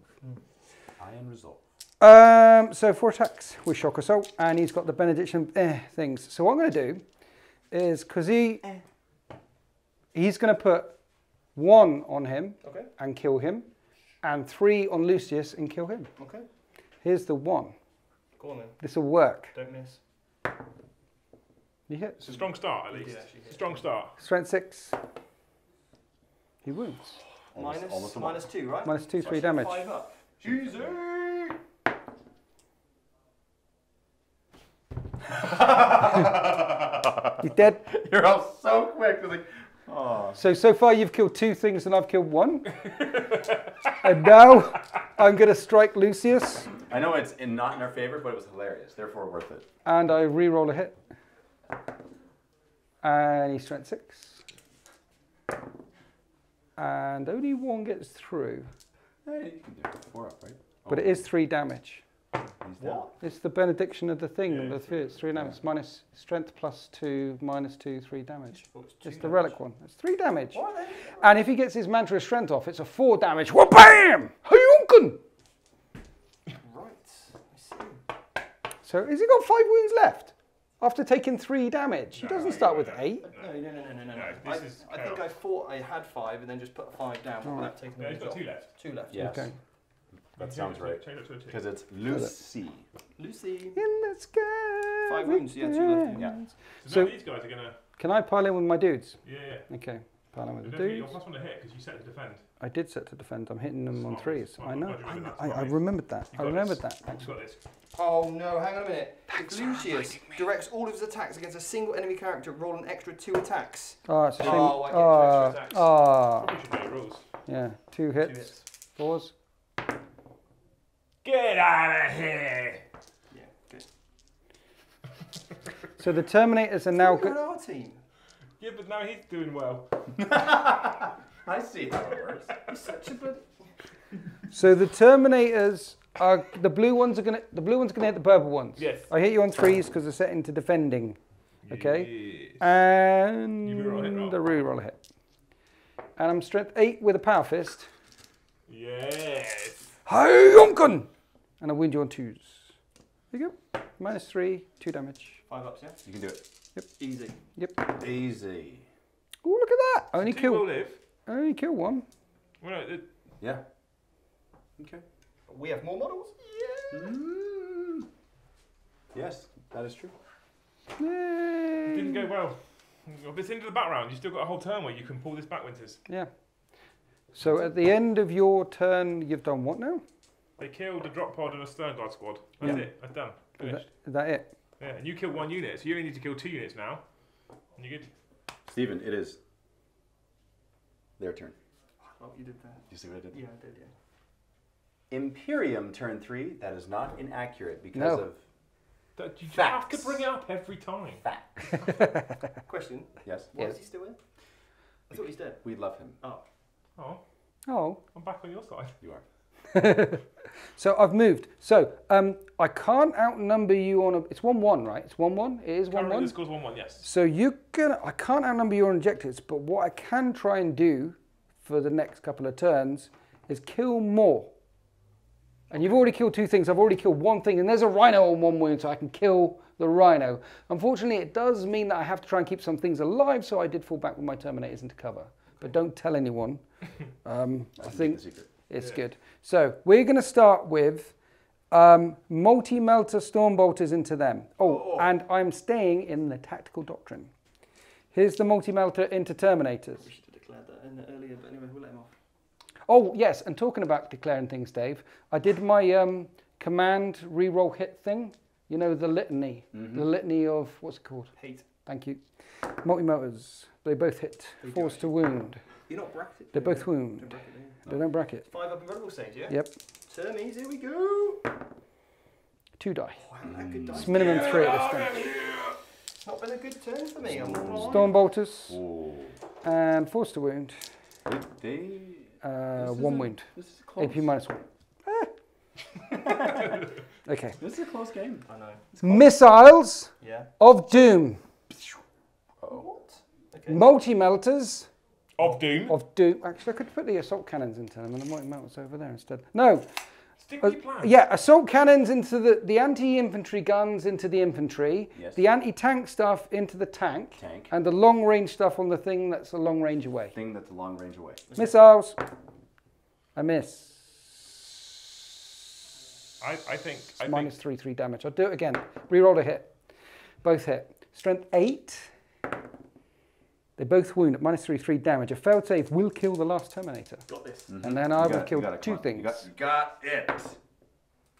Iron resolve. Um, so four attacks with shock assault, and he's got the benediction eh, things. So what I'm going to do is because he he's going to put one on him Okay, and kill him, and three on Lucius and kill him. okay. Here's the one. Go on then. This will work. Don't miss. He hits. It's a strong start, at least. did actually a strong start. Strength six. He wounds. Almost- Minus- almost minus two, right? Minus two, So three damage. Five up. Easy. He's dead. You're all so quick. Like, oh. So so far you've killed two things and I've killed one. and now I'm going to strike Lucius, I know it's in, not in our favor, but it was hilarious. Therefore, worth it. and I re-roll a hit. And he's strength six. And only one gets through, Hey, you can do it. Four up, right? but it is three damage. He's down. It's the benediction of the thing. Yeah, the it's three, it's three damage. Minus strength plus two, minus two, three damage. Oh, it's two It's the damage. relic one. It's three damage. What then? And if he gets his mantra of strength off, it's a four damage. Wha bam! Hayunkin! Right. I see. So has he got five wounds left? After taking three damage. He doesn't no, start no, with no. eight. No, no, no, no, no, no. No, no. this I, is I think. I thought I had five and then just put five down All without taking No, the he's got off. two left. Two left. Yes. Okay. That Change sounds right. Change it to a two. Because it's Lucy. Lucy. In the sky. Five wounds, yeah, two left, yeah. So, So- these guys are going to. Can I pile in with my dudes? Yeah, yeah. Okay. Pile in with Don't the forget your dudes. plus one to hit because you set to defend. I did set to defend. I'm hitting them on threes. Smart. I know. I, remembered I. I remembered that. You I remembered this. that. Thanks. You've this. Oh no, hang on a minute. If Lucius directs all of his attacks against a single enemy character, roll an extra two attacks. Oh, it's a shame. Oh, I get oh, two Oh, extra attacks. oh, Probably should know your rules. yeah. Two Two hits. hits. Fours. Get out of here! Yeah, good. So the Terminators are now You're good. our team. Yeah, but now he's doing well. I see how it works. He's such a bloody. So the Terminators are the blue ones are gonna the blue ones are gonna hit the purple ones. Yes. I hit you on threes because they're set into defending. Okay. Yes. And You reroll a hit roll. the reroll hit. And I'm strength eight with a power fist. Yes. Hayunkin! And I wound you on twos. There you go. Minus three, two damage. Five ups, yeah? You can do it. Yep. Easy. Yep. Easy. Oh, look at that! I only Two will kill. live. I only kill one. Well, no, it, Yeah. Okay. We have more models? Mm. Yes, that is true. Yay. didn't go well. But it's into the back round. You still got a whole turn where you can pull this back, Winters. Yeah. So at the end of your turn, you've done what now? They killed a drop pod and a Sternguard squad. That's Yeah. it. That's done. Is Finished. that, is that it? Yeah, and you killed one unit, so you only need to kill two units now. And you're good. Stephen, it is their turn. Oh, you did that. You see what I did? Yeah, I did, yeah. Imperium turn three. That is not inaccurate because No. of That- You have to Facts. bring it up every time. Fact. Question. yes. Why Yes. is he still in? I thought he's dead. We love him. Oh. Oh, Oh. I'm back on your side. You are. So I've moved. So um, I can't outnumber you on a. It's one one, right? It's one one. It is one one. the score's 1 1, yes. So you gonna. I can't outnumber your objectives, but what I can try and do for the next couple of turns is kill more. And you've already killed two things. I've already killed one thing, and there's a rhino on one wound, so I can kill the rhino. Unfortunately, it does mean that I have to try and keep some things alive, so I did fall back with my terminators into cover. But don't tell anyone. Um, I think the secret. It's Yeah. good. So we're going to start with um, multi-melta storm bolters into them. Oh, and I'm staying in the tactical doctrine. Here's the multi-melta into terminators. We should have declared that in earlier, but anyway, we'll let him off. Oh yes, and talking about declaring things, Dave, I did my um, command reroll hit thing. You know the litany, the litany of what's it called? Hate. Thank you. Multi-meltas. They both hit. They Force to wound. You're not bracketed. They both Don't wound. bracket, do you? They don't bracket. Five up and incredible stage, yeah? Yep. Termies, here we go. Two die. Wow, that good dice. It's minimum three at this stage. It's not been a good turn for me. I'm not gonna lie. Storm bolters Ooh. and force to wound. They, they, Uh, one a- wound. this is close. AP minus one. Ah. okay. This is a close game. I know. Missiles Yeah. of doom. What? Okay. Multi meltas Of Doom. of doom. Actually, I could put the assault cannons into them, and the multi meltas over there instead. No. Stick Uh, with your plan. yeah, assault cannons into the, the anti-infantry guns into the infantry, Yes. the anti-tank stuff into the tank, Tank. and the long-range stuff on the thing that's a long range away. Thing that's a long range away. Missiles. I miss. I, I think. I Minus think three, three damage. I'll do it again. Reroll a hit. Both hit. Strength eight. They both wound at minus three, three damage. A failed save will kill the last Terminator. Got this. Mm-hmm. And then I will kill it, two come things. You got, you got it.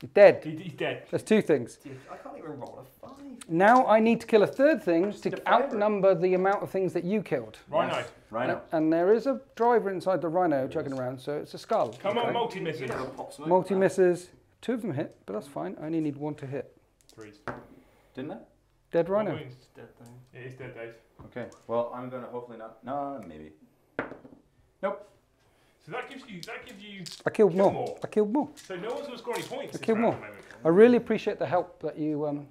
You're dead. he, he's dead. There's two things. Dude, I can't even roll a five. Now I need to kill a third thing to outnumber the amount of things that you killed. Rhino. Rhino. And there is a driver inside the rhino chugging around, so it's a skull. Come on, multi misses. You never pop smoke. Multi man. misses. Two of them hit, but that's fine. I only need one to hit. Threes. Didn't I? Dead One rhino. wound. Dead thing. It is dead, Dave. Okay. Well, I'm gonna hopefully not. No, maybe. Nope. So that gives you. That gives you. I killed Kill more. more. I killed more. So no one's going to score any points. I killed more. at the moment. I really appreciate the help that you. Um...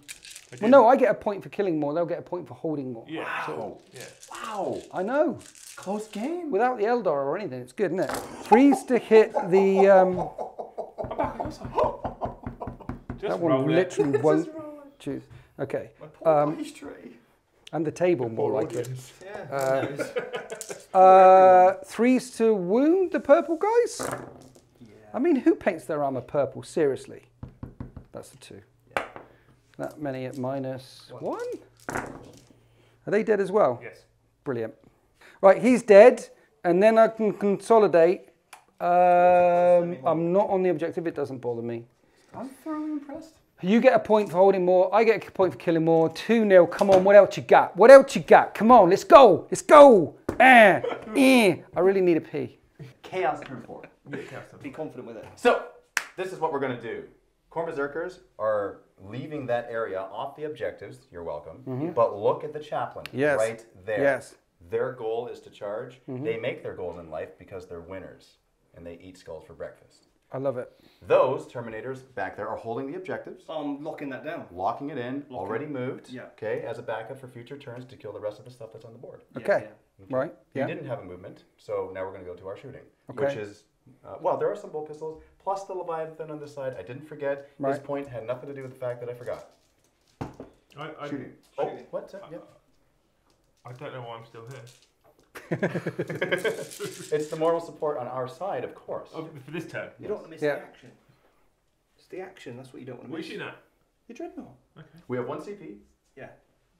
Well, no, I get a point for killing more. They'll get a point for holding more. Yeah. Wow. Yeah. Wow. I know. Close game. Without the Eldar or anything, it's good, isn't it? Threes to hit the. Um, I'm back on your side. Just that one literally won't choose. Okay. My poor Um, dice tray. And the table, more Poor like it. Yeah. uh. Uh, threes to wound the purple guys? yeah. I mean, who paints their armor purple? Seriously. That's the two. That many at minus one? Are they dead as well? Yes. Brilliant. Right, he's dead, and then I can consolidate. Um, I'm not on the objective, it doesn't bother me. I'm thoroughly impressed. You get a point for holding more, I get a point for killing more. 2 0, come on, what else you got? What else you got? Come on, let's go, let's go. Eh, eh. I really need a pee. Chaos turn four. Be confident with it. So, this is what we're going to do. Khorne Berserkers are leaving that area off the objectives. You're welcome. But look at the chaplain. Yes. right there. Yes. Their goal is to charge. They make their goals in life because they're winners and they eat skulls for breakfast. I love it. Those Terminators back there are holding the objectives, I'm locking that down. locking it in, Lock already moved. Yeah. Okay, as a backup for future turns to kill the rest of the stuff that's on the board. Yeah, Okay. yeah. Right? You Yeah. didn't have a movement, so now we're going to go to our shooting, Okay. which is uh, well, there are some bolt pistols plus the Leviathan on this side. I didn't forget. This Right. point had nothing to do with the fact that I forgot. I, I, Shooting. Oh, what's that? Yep. I don't know why I'm still here. It's the moral support on our side, of course. Oh, for this turn. You don't want to miss Yeah. the action. It's the action, that's what you don't want to What are you miss. shooting at? Your dreadnought. We have one CP. Yeah.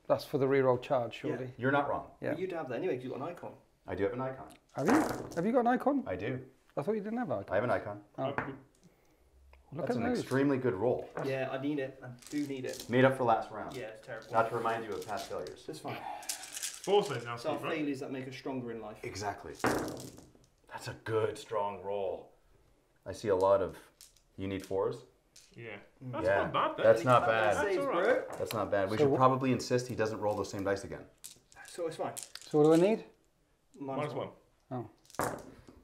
That's for the reroll charge, surely. You're not wrong. Yeah. But you'd have that anyway because you've got an icon. I do have an icon. Have you? Have you got an icon? I do. I thought you didn't have an icon. I have an icon. Oh. Look That's at an those. extremely good roll. Yeah, I need it. I do need it. Made up for last round. Yeah, it's terrible. Not to remind you of past failures. That's fine. Four saves now, It's our Steve, right? failures that make us stronger in life. Exactly. That's a good, strong roll. I see a lot of. You need fours. Yeah. Mm. That's Yeah, not bad. Then. that's not bad. That's all bro. That's not bad. We So should wh- probably insist he doesn't roll those same dice again. So it's fine. So what do I need? Minus one. Oh.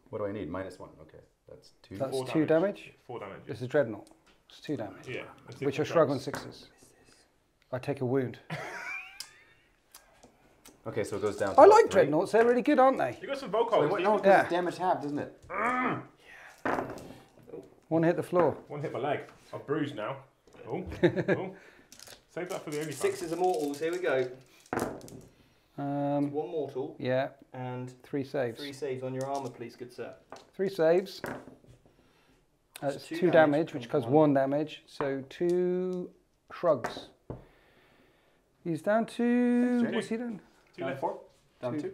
What do I need? Minus one. Okay, that's two. That's Four two damage. Four damage. This is dreadnought. It's two damage. Yeah. Which are shrug on sixes. I take a wound. Okay, so it goes down. To I like three? dreadnoughts. They're really good, aren't they? You got some Wait, Volcols. no, it Yeah. damage half, doesn't it? One hit the floor. One hit my leg. I'm bruised now. Oh. oh. Save that for the only Six is immortals. Here we go. Um, One mortal yeah, and three saves. three saves on your armor, please, good sir. Three saves. That's That's two two, damage, damage, which comes causes one. one damage. So two shrugs. He's down to. What's he doing? Two Down left. four. Down Two. two.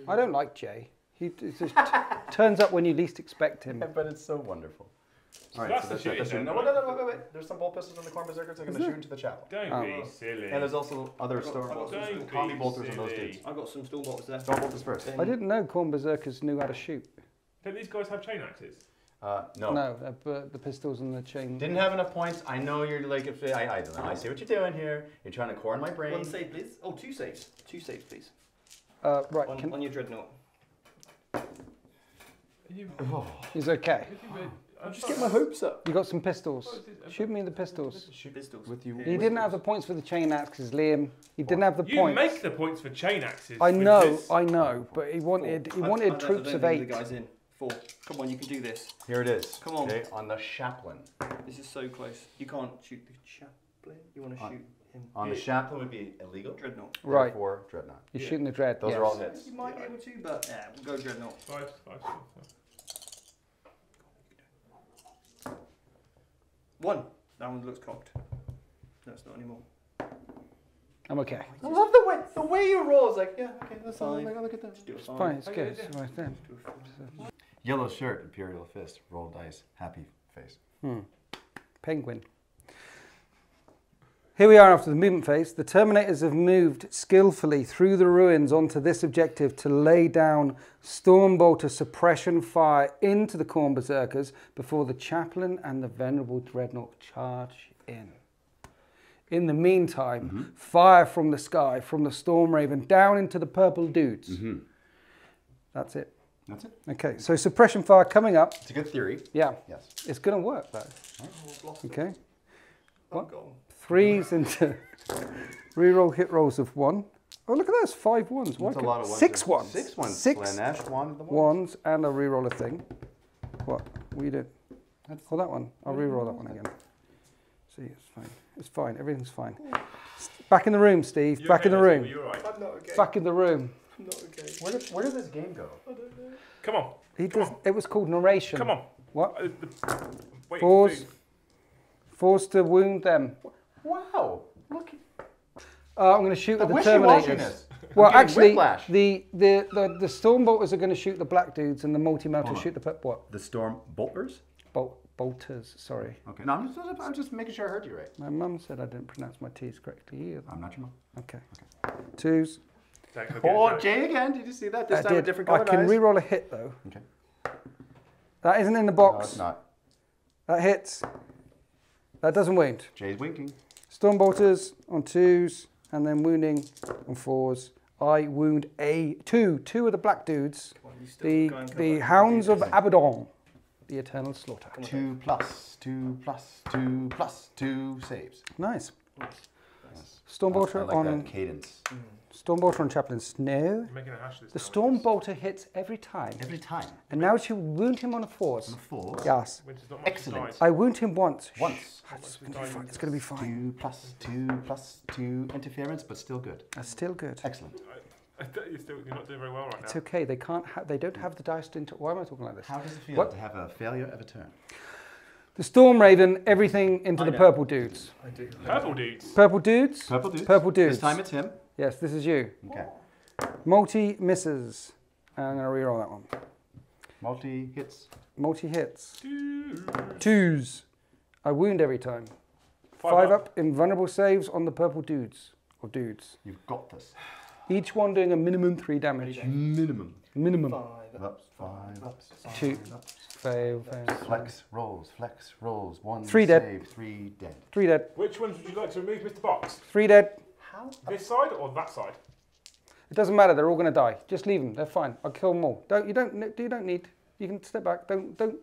Mm. I don't like Jay. He just t- turns up when you least expect him. Yeah, but it's so wonderful. All right, That's so the that's, shooting that's then, no, right? no, no, wait, wait, wait. There's some bolt pistols in the Khorne berserkers. I'm going to shoot into the chapel. Don't Oh. be silly. And there's also other I've storm I've got bolters, Don't combi be bolters, and those silly. dudes. I've got some storm bolters there. Storm bolters first. I didn't know Khorne berserkers knew how to shoot. Don't these guys have chain axes? Uh, no. No, uh, but the pistols and the chain. Didn't have enough points. I know you're like, if I, I don't know. I see what you're doing here. You're trying to core my brain. One save, please. Oh, two saves. Two saves, please. Uh, right, On, can, on your dreadnought. You, he's okay. I'm Just get my hopes up. You got some pistols. Shoot me the pistols. Shoot Pistols. With you. He didn't have the points for the chain axes, Liam. He didn't have the You points. make the points for chain axes. I know. I know, but he wanted he I- I wanted I troops don't of eight. The guys in. Four. Come on, you can do this. Here it is. Come on. Okay, on the chaplain. This is so close. You can't shoot the chaplain. You want to On- shoot him. On the chaplain would be illegal. Dreadnought. Right, Therefore, dreadnought. you're Yeah. shooting the dread. Those yes. are all hits. You might be able to, but yeah, we'll go dreadnought. Five, five, five, five. One. That one looks cocked. No, it's not anymore. I'm okay. I love the way the way you roll. Is like, yeah, okay, that's Fine. fine. Look at that. Just do a five. Fine, it's good. It's right then. Do a five. Yellow shirt, imperial fist, roll dice, happy face. Hmm. Penguin. Here we are after the movement phase. The Terminators have moved skillfully through the ruins onto this objective to lay down Stormbolter suppression fire into the Khorne Berserkers before the Chaplain and the Venerable Dreadnought charge in. In the meantime, mm-hmm. fire from the sky, from the Storm Raven down into the Purple Dudes. Mm-hmm. That's it. That's it. Okay, so suppression fire coming up. It's a good theory. Yeah, Yes. it's going to work though. Okay. Oh, God. Threes into reroll hit rolls of one. Oh, look at this. Five ones. Why That's a lot of ones. Six there. ones. Six ones. Six Slaanesh, one of the ones. ones and a reroll a thing. What? We you did? Oh, that one. I'll mm-hmm. reroll that one again. See, it's fine. It's fine. Everything's fine. Back in the room, Steve. You Back in the room. You're all right. I'm not okay. Back in the room. I'm not okay. Where did, where did this game go? Come on. He Come does, on. it was called narration. Come on. What? Uh, the, wait, Pause. dude. Forced to wound them. Wow. Look. Uh, I'm going to shoot The at the wishy-washiness. Terminators. Well, actually, whiplash. the, the, the, the Stormbolters are going to shoot the black dudes and the multi-meltas Hold shoot the pep what? The storm bolters. Bolt, bolters, sorry. Okay. No, I'm just, I'm just making sure I heard you right. My mum said I didn't pronounce my T's correctly either. I'm not your mom. Okay. Twos. Take- okay, Oh, take- Jay again. Did you see that? This I time did. with different I can eyes. re-roll a hit though. Okay. That isn't in the No, box. it's not. That hits. That doesn't wound. Jay's winking. Stormbolters on twos and then wounding on fours. I wound a two. Two of the black dudes. Well, The go and come the. Hounds of Abaddon. The Eternal Slaughter. Two plus, two plus, two plus, two saves. Nice. Yes. Stormbolter I like on that cadence. Stormbolter on Chaplain Snow. You're making a hash of The this now, which Stormbolter hits every time. Every time. And now she wound him on a fours. On a four. Yes. which is not much Excellent. I wound him once. Shh. Once. It's going to be fine. It's going to be fine. Two plus, two plus, two interference, but still good. That's still good. Excellent. I don't- You're, still, you're not doing very well right It's now. okay. They can't. Ha- they don't have the dice to. Inter- Why am I talking like this? How does it feel What? to have a failure of a turn? The Storm Raven. Everything into I the know. purple dudes. I do. Purple dudes. Purple dudes. Purple dudes. Purple dudes. This time it's him. Yes, this is you. Okay. Multi misses. I'm going to reroll that one. Multi hits. Multi hits. Dude. Twos. I wound every time. Five, up. invulnerable saves on the purple dudes or dudes. You've got this. Each one doing a minimum three damage. Minimum. Minimum. Five. Ups, five ups, five Two. ups. Fail, fail. Flex rolls, flex rolls. One Three dead. three dead. Three dead. Which ones would you like to remove, Mr. Box? Three dead. How? This side or that side? It doesn't matter. They're all going to die. Just leave them. They're fine. I'll kill them all. Don't you don't you don't need. You can step back. Don't don't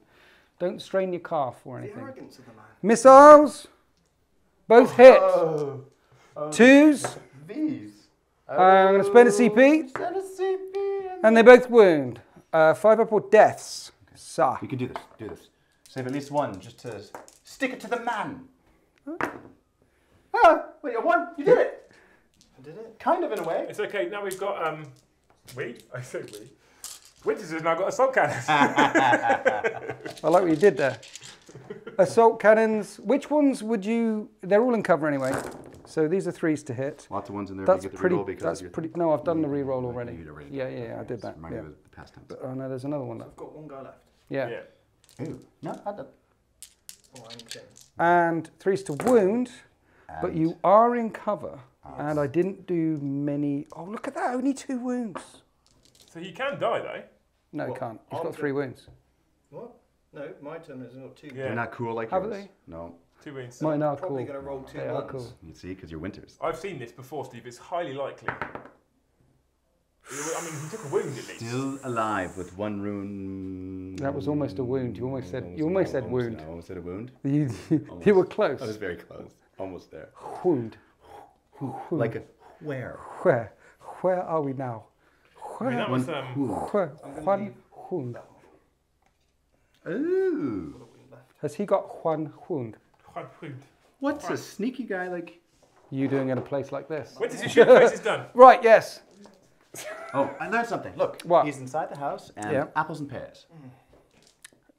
don't strain your calf or The anything. arrogance of the man. Missiles. Both hit. Twos. These. I'm going to spend a CP, Send a CP. and they both wound. Uh, five up or deaths. Sa. You can do this. Do this. Save at least one just to stick it to the man. Ah, wait, a one. You did it. I did it. Kind of in a way. It's okay. Now we've got um, we. I said we. Winters has now got assault cannons. I like what you did there. Assault cannons. Which ones would you? They're all in cover anyway. So these are threes to hit. Lots of ones in there. That's you get the pretty. because That's pretty. No, I've done the you- re-roll already. you'd already Yeah, yeah, yeah, I did that. Remind Yeah. me of the past tense. But, oh no, there's another one. That, I've got one guy left. yeah. yeah. Ooh, no, I don't. done. Wanking. and threes to wound, but you are in cover. And I didn't do many. Oh, look at that! Only two wounds. So he can die though. No, he can't. He's I'll got three wounds. What? No, my turn is not two. Yeah. They're not cool like Have yours. they? No. Two wins. Mine are Probably cool. going to roll two They ones. cool. You see, because you're winters. I've seen this before, Steve. It's highly likely. I mean, he took a wound at least. Still alive with one rune. That was almost a wound. You almost said- you almost said wound. No, I almost said a wound. You, you were close. I was very close. Almost there. Wound. Like a where? Where? Where are we now? I mean, that was um, Where? Juan Wound. Ooh. Has he got Juan Wound? Juan wound. What's a sneaky guy like? You doing in a place like this? When does his shoot face is done? Right. Yes. Oh, I learned something. Look, What? he's inside the house and Yeah. apples and pears.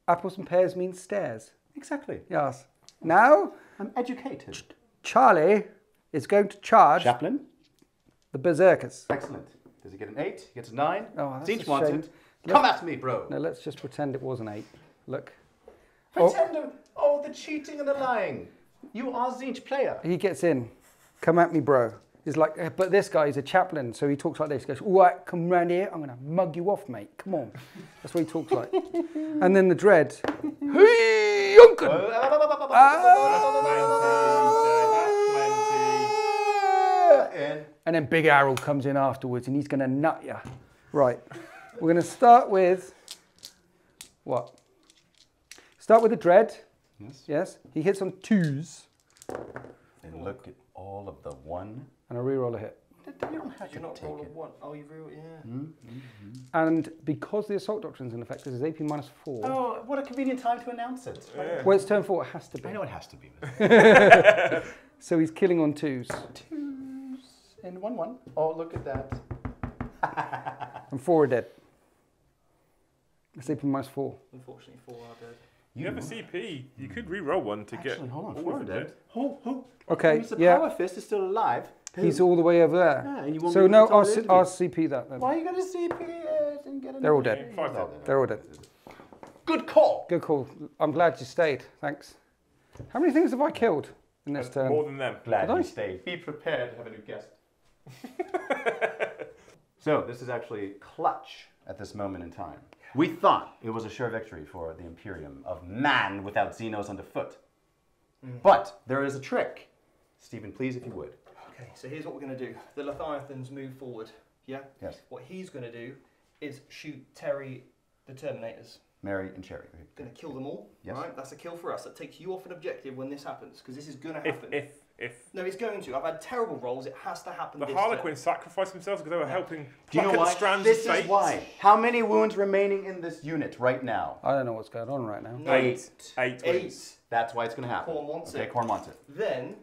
Apples and pears means stairs. Exactly. Yes. Now, I'm educated. Charlie is going to charge Chaplain. the berserkers. Excellent. Does he get an eight? He gets a nine. Oh, that's Tzeentch a shame. it. Come at me, bro. Now let's just pretend it was an eight. Look. Oh. Pretend. to- Oh, the cheating and the lying. You are Tzeentch player. He gets in. Come at me, bro. He's like, "Eh, but this guy is a chaplain, so he talks like this. He goes, all right, come round here. I'm going to mug you off, mate. Come on. That's what he talks like. and then the dread. Hey, Yunkin! And And then Big Harold comes in afterwards and he's going to nut you. Right. We're going to start with what? Start with the dread. Yes. Yes. He hits on twos And look at all of the one. and I reroll a hit. You don't have Did you to not take roll a it. one? Oh, you rolled, yeah. Mm-hmm. And because the assault doctrine's in effect, this is AP minus four. Oh, what a convenient time to announce it. Well, it's turn four, it has to be. I know it has to be. So he's killing on twos. Twos and one one. Oh, look at that. And four are dead. It's AP minus four. Unfortunately, four are dead. You have a mm. CP. You could re-roll one to get Actually, hold on. Four of are dead. Hold, hold. Okay, Mr. yeah. Power Fist is still alive. He's all the way over there. Yeah, and you won't so no, able I'll, tell C- it I'll CP that then. Why are you going to CP it and get They're all dead. Five dead. They're all dead. Good call. Good call. I'm glad you stayed. Thanks. How many things have I killed in this uh, turn? More than them. Glad Did I? you stayed. Be prepared to have a new guest. so this is actually clutch at this moment in time. We thought it was a sure victory for the Imperium of man without Xenos underfoot. Mm. But there is a trick. Stephen, please, if you would. Okay, so here's what we're going to do. The Leviathans move forward. Yeah? Yes. What he's going to do is shoot Terry the Terminators. Mary and Cherry. Going to kill them all. Yes. Right? That's a kill for us. That takes you off an objective when this happens, because this is going to happen. if if No, it's going to. I've had terrible rolls. It has to happen. the this Harlequins sacrificed themselves because they were helping Do you know why? strands this of is fate. why. How many wounds remaining in this unit right now? I don't know what's going on right now. No. Eight. Eight. turn. Eight. That's why it's going to happen. Khorne wants okay, it. Khorne wants it. Then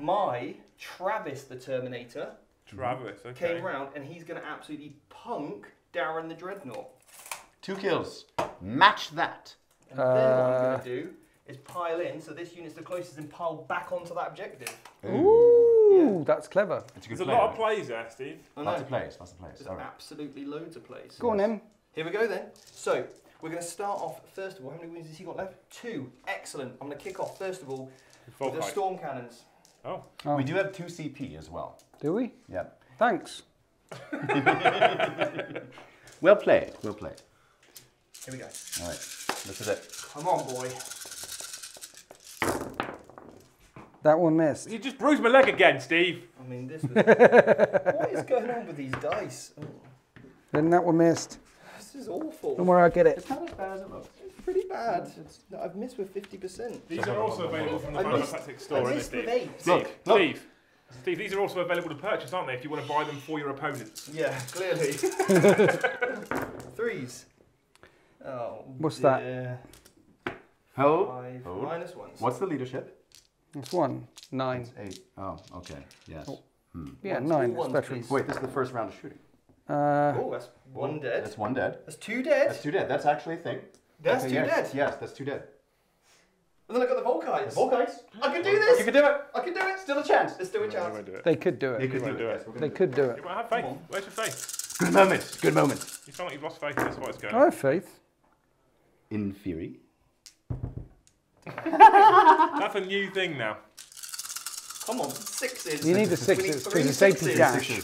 my Travis the Terminator Travis. Okay. came round and he's going to absolutely punk Darren the Dreadnought. Two kills. Match that. And then what I'm Uh, going to do is pile in, so this unit's the closest, and pile back onto that objective. Ooh, that's clever. It's a good There's a play, lot of plays there, Steve. I Lots know. of plays. Lots of plays. There's All right. absolutely loads of plays. Go on, Em. Here we go then. So we're going to start off first of all. How many wounds has he got left? Two. Excellent. I'm going to kick off first of all Full with the storm cannons. Oh. Oh. We do have two CP as well. Do we? Yeah. Thanks. Well played. Well played. Here we go. All right. This is it. Come on, boy. That one missed. You just bruised my leg again, Steve. I mean, this was. what is going on with these dice? Oh, Then that one missed. this is awful. Don't worry, I'll get it. It's not as bad as it looks. It's pretty bad. No, I've missed with 50%. These are also available from the I Final missed- Tactics I store, isn't it, with Steve? eight. Steve, Look, look. Steve, Steve, these are also available to purchase, aren't they? If you want to buy them for your opponents. Yeah, clearly. Threes. Oh. What's that? dear. Hold. Five Hold. minus ones. What's the leadership? That's one. Nine. It's eight. Oh, okay. Yes. Oh. Yeah, Ones, nine. all That's ones, veterans. Wait, this is the first round of shooting. Uh, Oh, that's one dead. That's one dead. That's two dead. That's two dead. That's actually a thing. That's Okay, two yes. dead. Yes, that's two dead. And then I got the Volkites. Volkites. I can do this. You can do it. I can do it. Still a chance. Let's do a You chance. won't do it. they could do it. They it. could do won't it. Yes, it. They do could do it. You have faith. Where's your faith? Good moment. Good moment. You sound like you've lost faith. That's why it's going. I have faith. In theory. That's a new thing now. Come on, sixes. You need the We need sixes three because it's AP sixes. dash.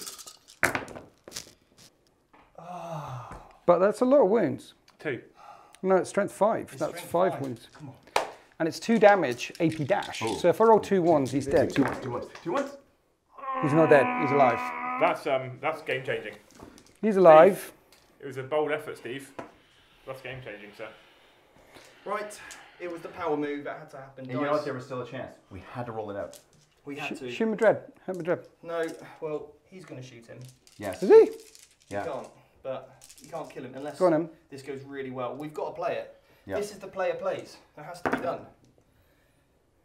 But that's a lot of wounds. Two. No, it's strength five. It's that's strength five, five. wounds. And it's two damage, AP dash. So if I roll two ones, he's dead. Two ones, two ones, two ones. He's not dead. He's alive. That's um that's game changing. He's alive. It was a bold effort, Steve. That's game changing, sir. Right, it was the power move. That had to happen. And you know what? There was still a chance. We had to roll it out. We had Sh- to. shoot Madrid. Hurt Madrid. No, well, he's going to shoot him. Yes. Is he? Yeah. You can't, but you can't kill him unless Go on him. this goes really well. We've got to play it. Yeah. This is the player plays. That has to be done.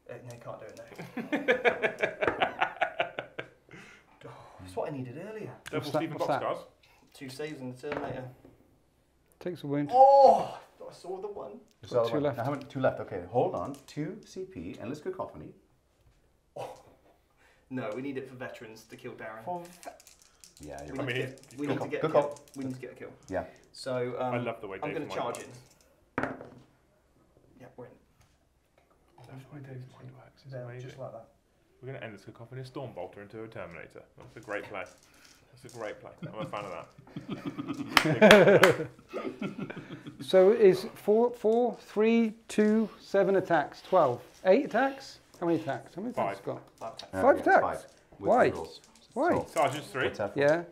Uh, no, you can't do it now. oh, that's what I needed earlier. Double What's that- Stephen what's that? Boxcars. Two saves and the turn later. Takes a wound. Oh, I saw the one. So Two one- left. How many? Two left. Okay, hold on. Two CP, endless cacophony. No, we need it for veterans to kill Darren. Yeah, you're We right. need, mean, to, get, we good need call, to get a good kill. call. We need to get a kill. Yeah. So um, I love the way I'm going to mind charge works. in. Yeah, we're in. That's why Dave's mind works. It's There, amazing. just like that. We're going to end this cacophony of Stormbolter into a Terminator. That's a great play. That's a great play. I'm a fan of that. So is four, four, three, two, seven attacks, twelve. Eight attacks? How many attacks? How many attacks Five. got? Five attacks. Five yeah, attacks? Five. With Why? reroll. Why? So, Sergeant's three. what's that for? Yeah.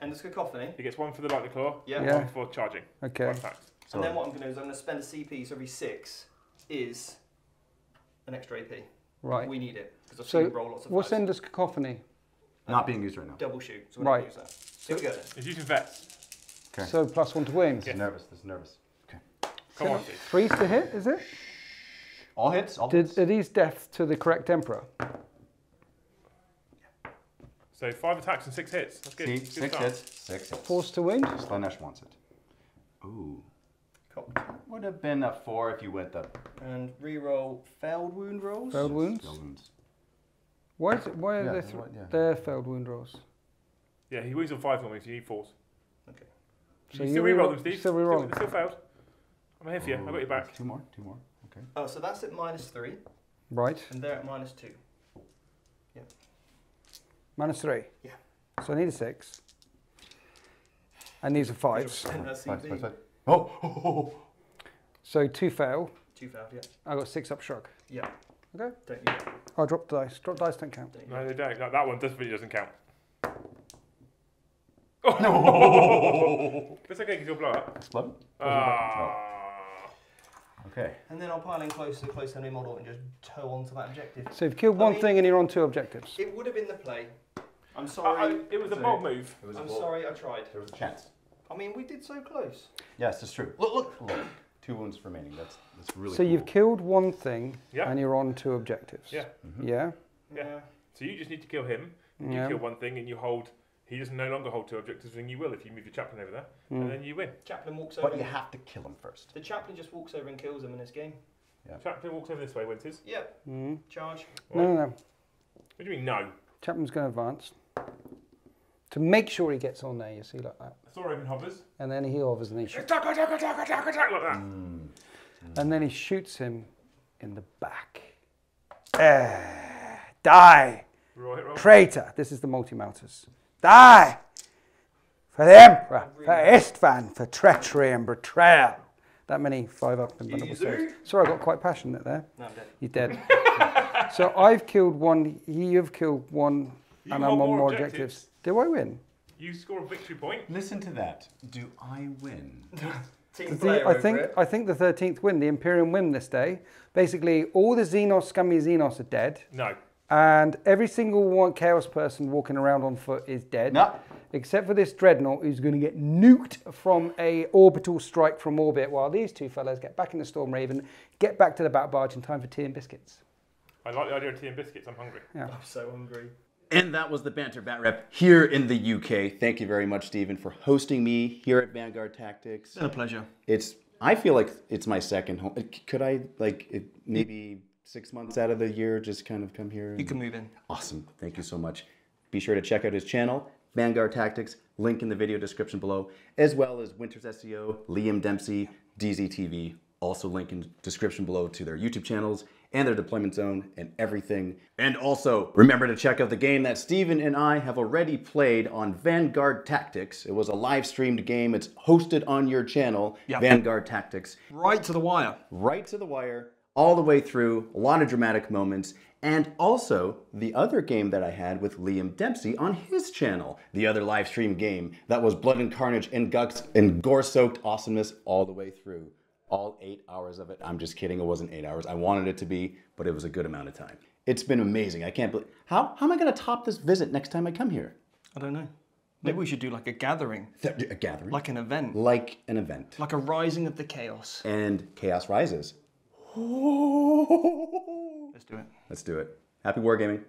And the cacophony. He gets one for the lightning claw, Yeah. Yeah. one for charging. Okay. Five attacks. And then what I'm going to do is I'm going to spend a CP, so every six is an extra AP. Right. We need it because I've So seen you roll lots of what's fives. endless cacophony? Not being used right now. Double shoot. So we're Right. going to use that. Here we go then. He's using vets. Okay. So plus one to wounds. This is nervous. This is nervous. Okay. Come on, Steve. Three's to hit, is it? All hits. All Did, hits. are these deaths to the correct emperor? So five attacks and six hits. That's good. See, Good six start. hits. Six hits. Force to wound? Slaanesh wants it. Ooh. Cool. Would have been a four if you went the And re-roll failed wound rolls. Failed wounds? Failed wounds. Why, is it, why are Yeah, there why- th- yeah. there failed wound rolls? Yeah, he wins on five normally, so you need fours. Okay. So So you you still re-roll reroll- them, Steve. still re-roll them. Still, failed. I'm here for you. I got your Ooh, back. Two more. Two more. Okay. Oh, so that's at minus three, Right. and they're at minus two. Yeah. Minus three. Yeah. So I need a six. And these are fives. Spend that Five, CP. five, five. Oh. So two fail. Two failed, yeah. I got six up shrug. Yeah. Okay. Don't use it. I'll drop dice. Drop dice don't count. Don't No, they don't. No, that one definitely doesn't count. Oh. No. it's okay because you'll blow up. Explode. Ah. Okay. And then I'll pile in close to the close enemy model and just tow onto that objective. So you've killed I one mean- thing and you're on two objectives. It would have been the play. I'm I- sorry. I- it was a Sorry. bold move. It was a I'm bold- sorry I tried. There was a chance. I mean, we did so close. Yes, it's true. Look, look, look. Two wounds remaining. That's that's really. so you've killed one thing Yeah. and you're on two objectives. Yeah. Yeah. Yeah. So you just need to kill him. and Yeah. You kill one thing and you hold. He doesn't no longer hold two objectives, and you will if you move your chaplain over there, Hmm. and then you win. Chaplain walks over. But you have to kill him first. The chaplain just walks over and kills him in this game. Chaplain walks over this way, Winters. Yep. Mm. Charge. No, no, no. What do you mean no? Chaplain's going to advance. To make sure he gets on there, you see, like that. Thor even hovers. And then he hovers and he shoots. Attack! Attack! Attack! Attack! Attack! Like that. And then he shoots him in the back. Eh, die, Roll, hit traitor. This is the multi-meltas. Die for the Emperor, for Isstvan, for treachery and betrayal. That many five up and double Easy. saves. Sorry, I got quite passionate there. No, I'm dead. You're dead. so I've killed one, you've killed one, You and hold I'm on more more objectives. objectives. Do I win? You score a victory point. Listen to that. Do I win? Team The- player I think it. I think the thirteenth win, the Imperium win this day. Basically, all the Xenos, scummy Xenos, are dead, No. and every single one Chaos person walking around on foot is dead, No. except for this Dreadnought who's going to get nuked from a orbital strike from orbit, while these two fellows get back in the Storm Raven, get back to the Bat Barge in time for tea and biscuits. I like the idea of tea and biscuits. I'm hungry. I'm so hungry. And that was the Banter Bat Rep here in the UK. Thank you very much, Stephen, for hosting me here at Vanguard Tactics. It's Been a pleasure. It's. I feel like it's my second home. Could I like it, maybe six months out of the year just kind of come here? You can move in. Awesome. Thank you so much. Be sure to check out his channel, Vanguard Tactics, link in the video description below, as well as Winters SEO, Liam Dempsey, DZTV, Also, link in description below to their YouTube channels and their deployment zone and everything. And also, remember to check out the game that Stephen and I have already played on Vanguard Tactics. It was a live streamed game. It's hosted on your channel, Yeah. Vanguard Tactics Right to the wire. right to the wire, all the way through, a lot of dramatic moments, and also the other game that I had with Liam Dempsey on his channel, the other live stream game that was blood and carnage and guts and gore soaked awesomeness all the way through. All eight hours of it. I'm just kidding, it wasn't eight hours. I wanted it to be, but it was a good amount of time. It's been amazing. I can't believe. How, how am I going to top this visit next time I come here? I don't know. Maybe we should do like a gathering, Th- A gathering? like an event, like an event. like a rising of the chaos. And Chaos Rises. Let's do it. Let's do it. Happy wargaming.